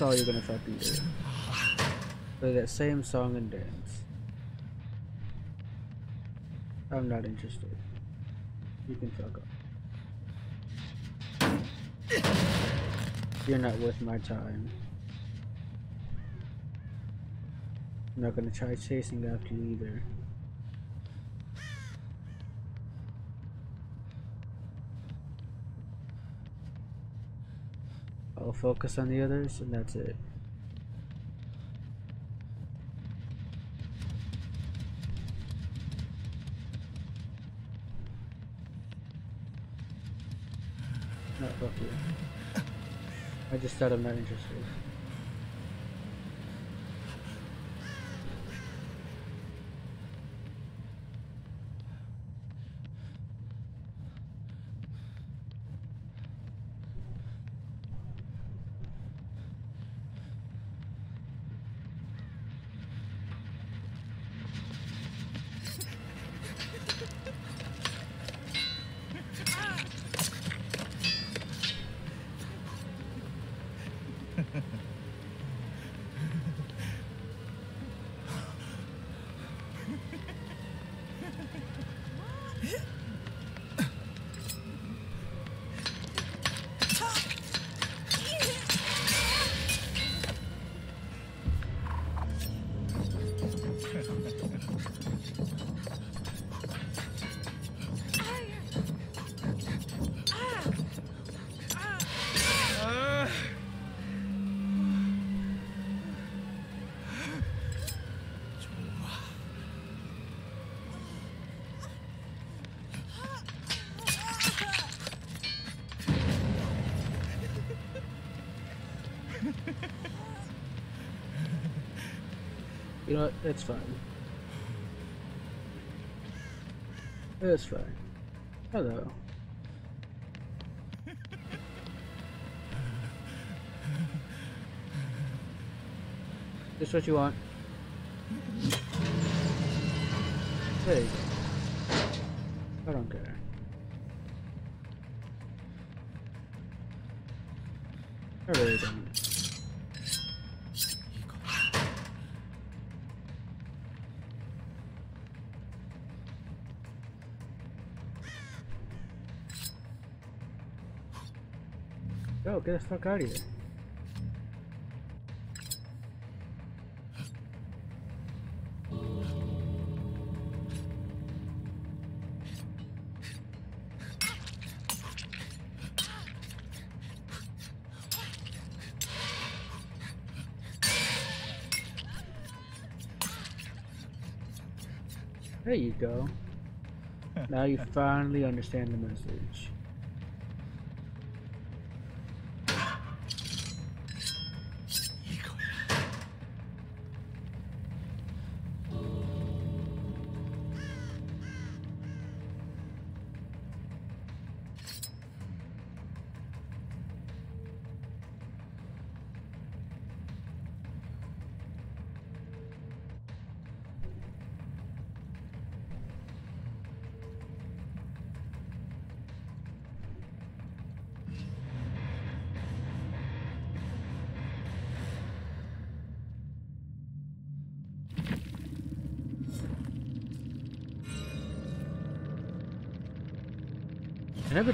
That's all you're gonna fucking do. Play that same song and dance. I'm not interested. You can fuck You're not worth my time. I'm not gonna try chasing after you either. I'll focus on the others and that's it. Not fuck you. I just thought I'm not interested. Know? It's fine. It's fine. Hello. Just what you want. Hey. Get the fuck out of here. There you go. now you finally understand the message.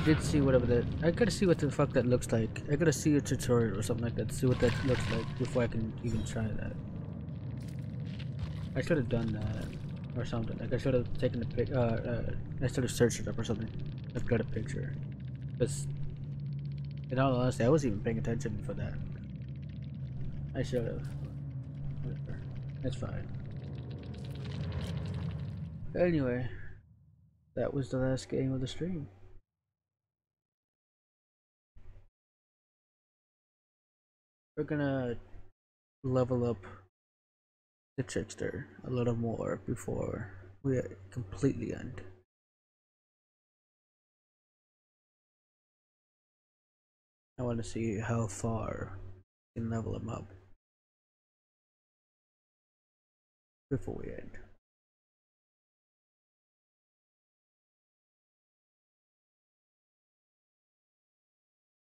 Did see whatever that. I gotta see what the fuck that looks like. I gotta see a tutorial or something like that. See what that looks like before I can even try that. I should have done that or something. Like I should have taken a pic. Uh, uh, I should have searched it up or something. I've got a picture. Cause, in all honesty, I wasn't even paying attention for that. I should have. Whatever. That's fine. Anyway, that was the last game of the stream. We're gonna level up the trickster a little more before we completely end. I want to see how far we can level him up before we end.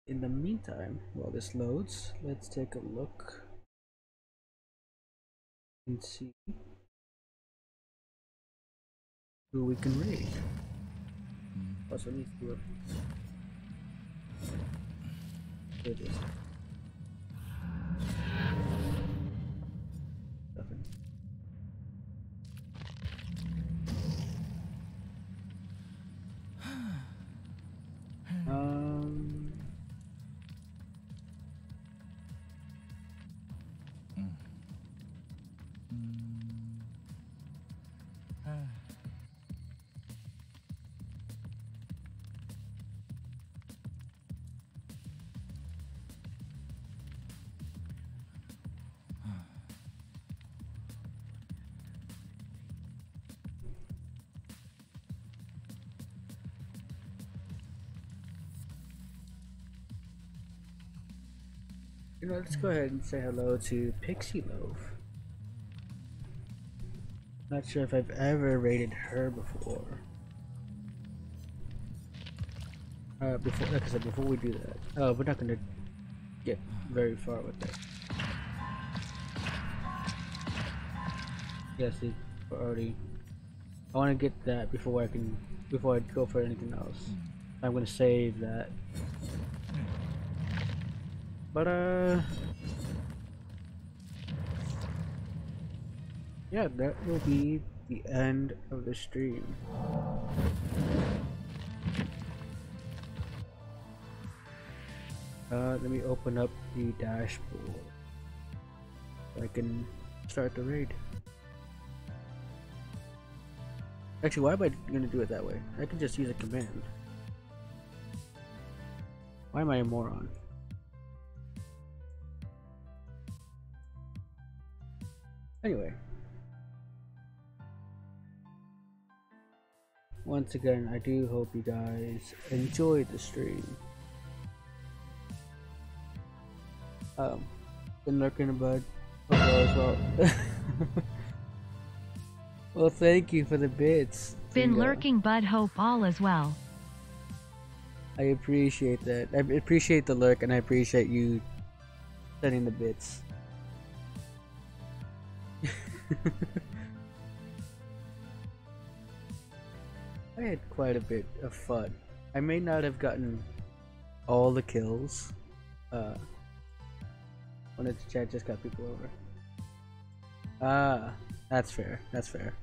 in the meantime, while this loads, let's take a look and see who we can raid. Also need to do. Nothing. You know, let's go ahead and say hello to Pixie Loaf. Not sure if I've ever rated her before. Uh, before, like I said, before we do that, uh, we're not gonna get very far with that. Yeah, we're already. I want to get that before I can, before I go for anything else. I'm gonna save that. But uh Yeah, that will be the end of the stream. Uh let me open up the dashboard. So I can start the raid. Actually, why am I gonna do it that way? I can just use a command. Why am I a moron? Anyway. Once again, I do hope you guys enjoyed the stream. Um, been lurking about hope all as well. well, thank you for the bits. Been lurking Bud Hope all as well. I appreciate that. I appreciate the lurk, and I appreciate you sending the bits. I had quite a bit of fun. I may not have gotten all the kills. Uh, wanted to chat just got people over. Ah, that's fair. That's fair.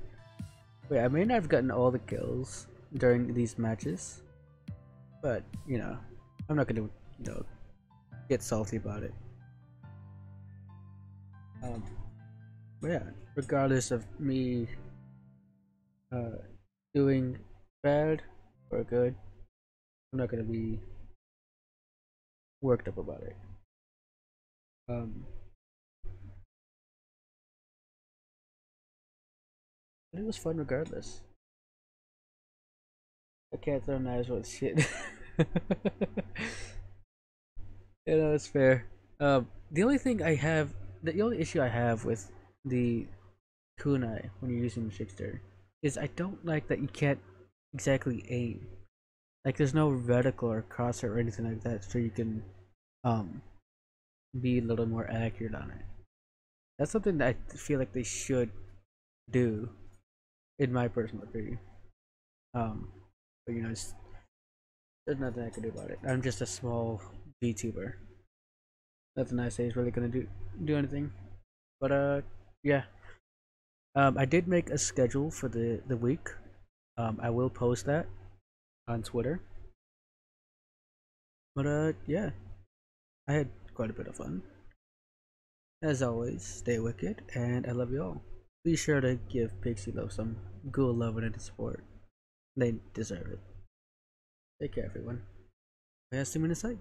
Wait, I may not have gotten all the kills during these matches, but you know, I'm not gonna, you know, get salty about it. Um, but yeah, regardless of me uh, doing bad or good, I'm not gonna be worked up about it. Um, but it was fun regardless. I can't throw knives with shit. you know, it's fair. Um, the only thing I have, the only issue I have with the kunai when you're using the trickster is I don't like that you can't exactly aim. Like there's no reticle or crosshair or anything like that, so you can um be a little more accurate on it. That's something that I feel like they should do, in my personal opinion. Um, but you know, there's nothing I can do about it. I'm just a small VTuber. Nothing I say is really gonna do do anything. But uh, yeah. Um, I did make a schedule for the the week. Um, I will post that on Twitter. But uh, yeah, I had quite a bit of fun. As always, stay wicked, and I love you all. Be sure to give Pixie Love some good love and support. They deserve it. Take care, everyone. I have in sight.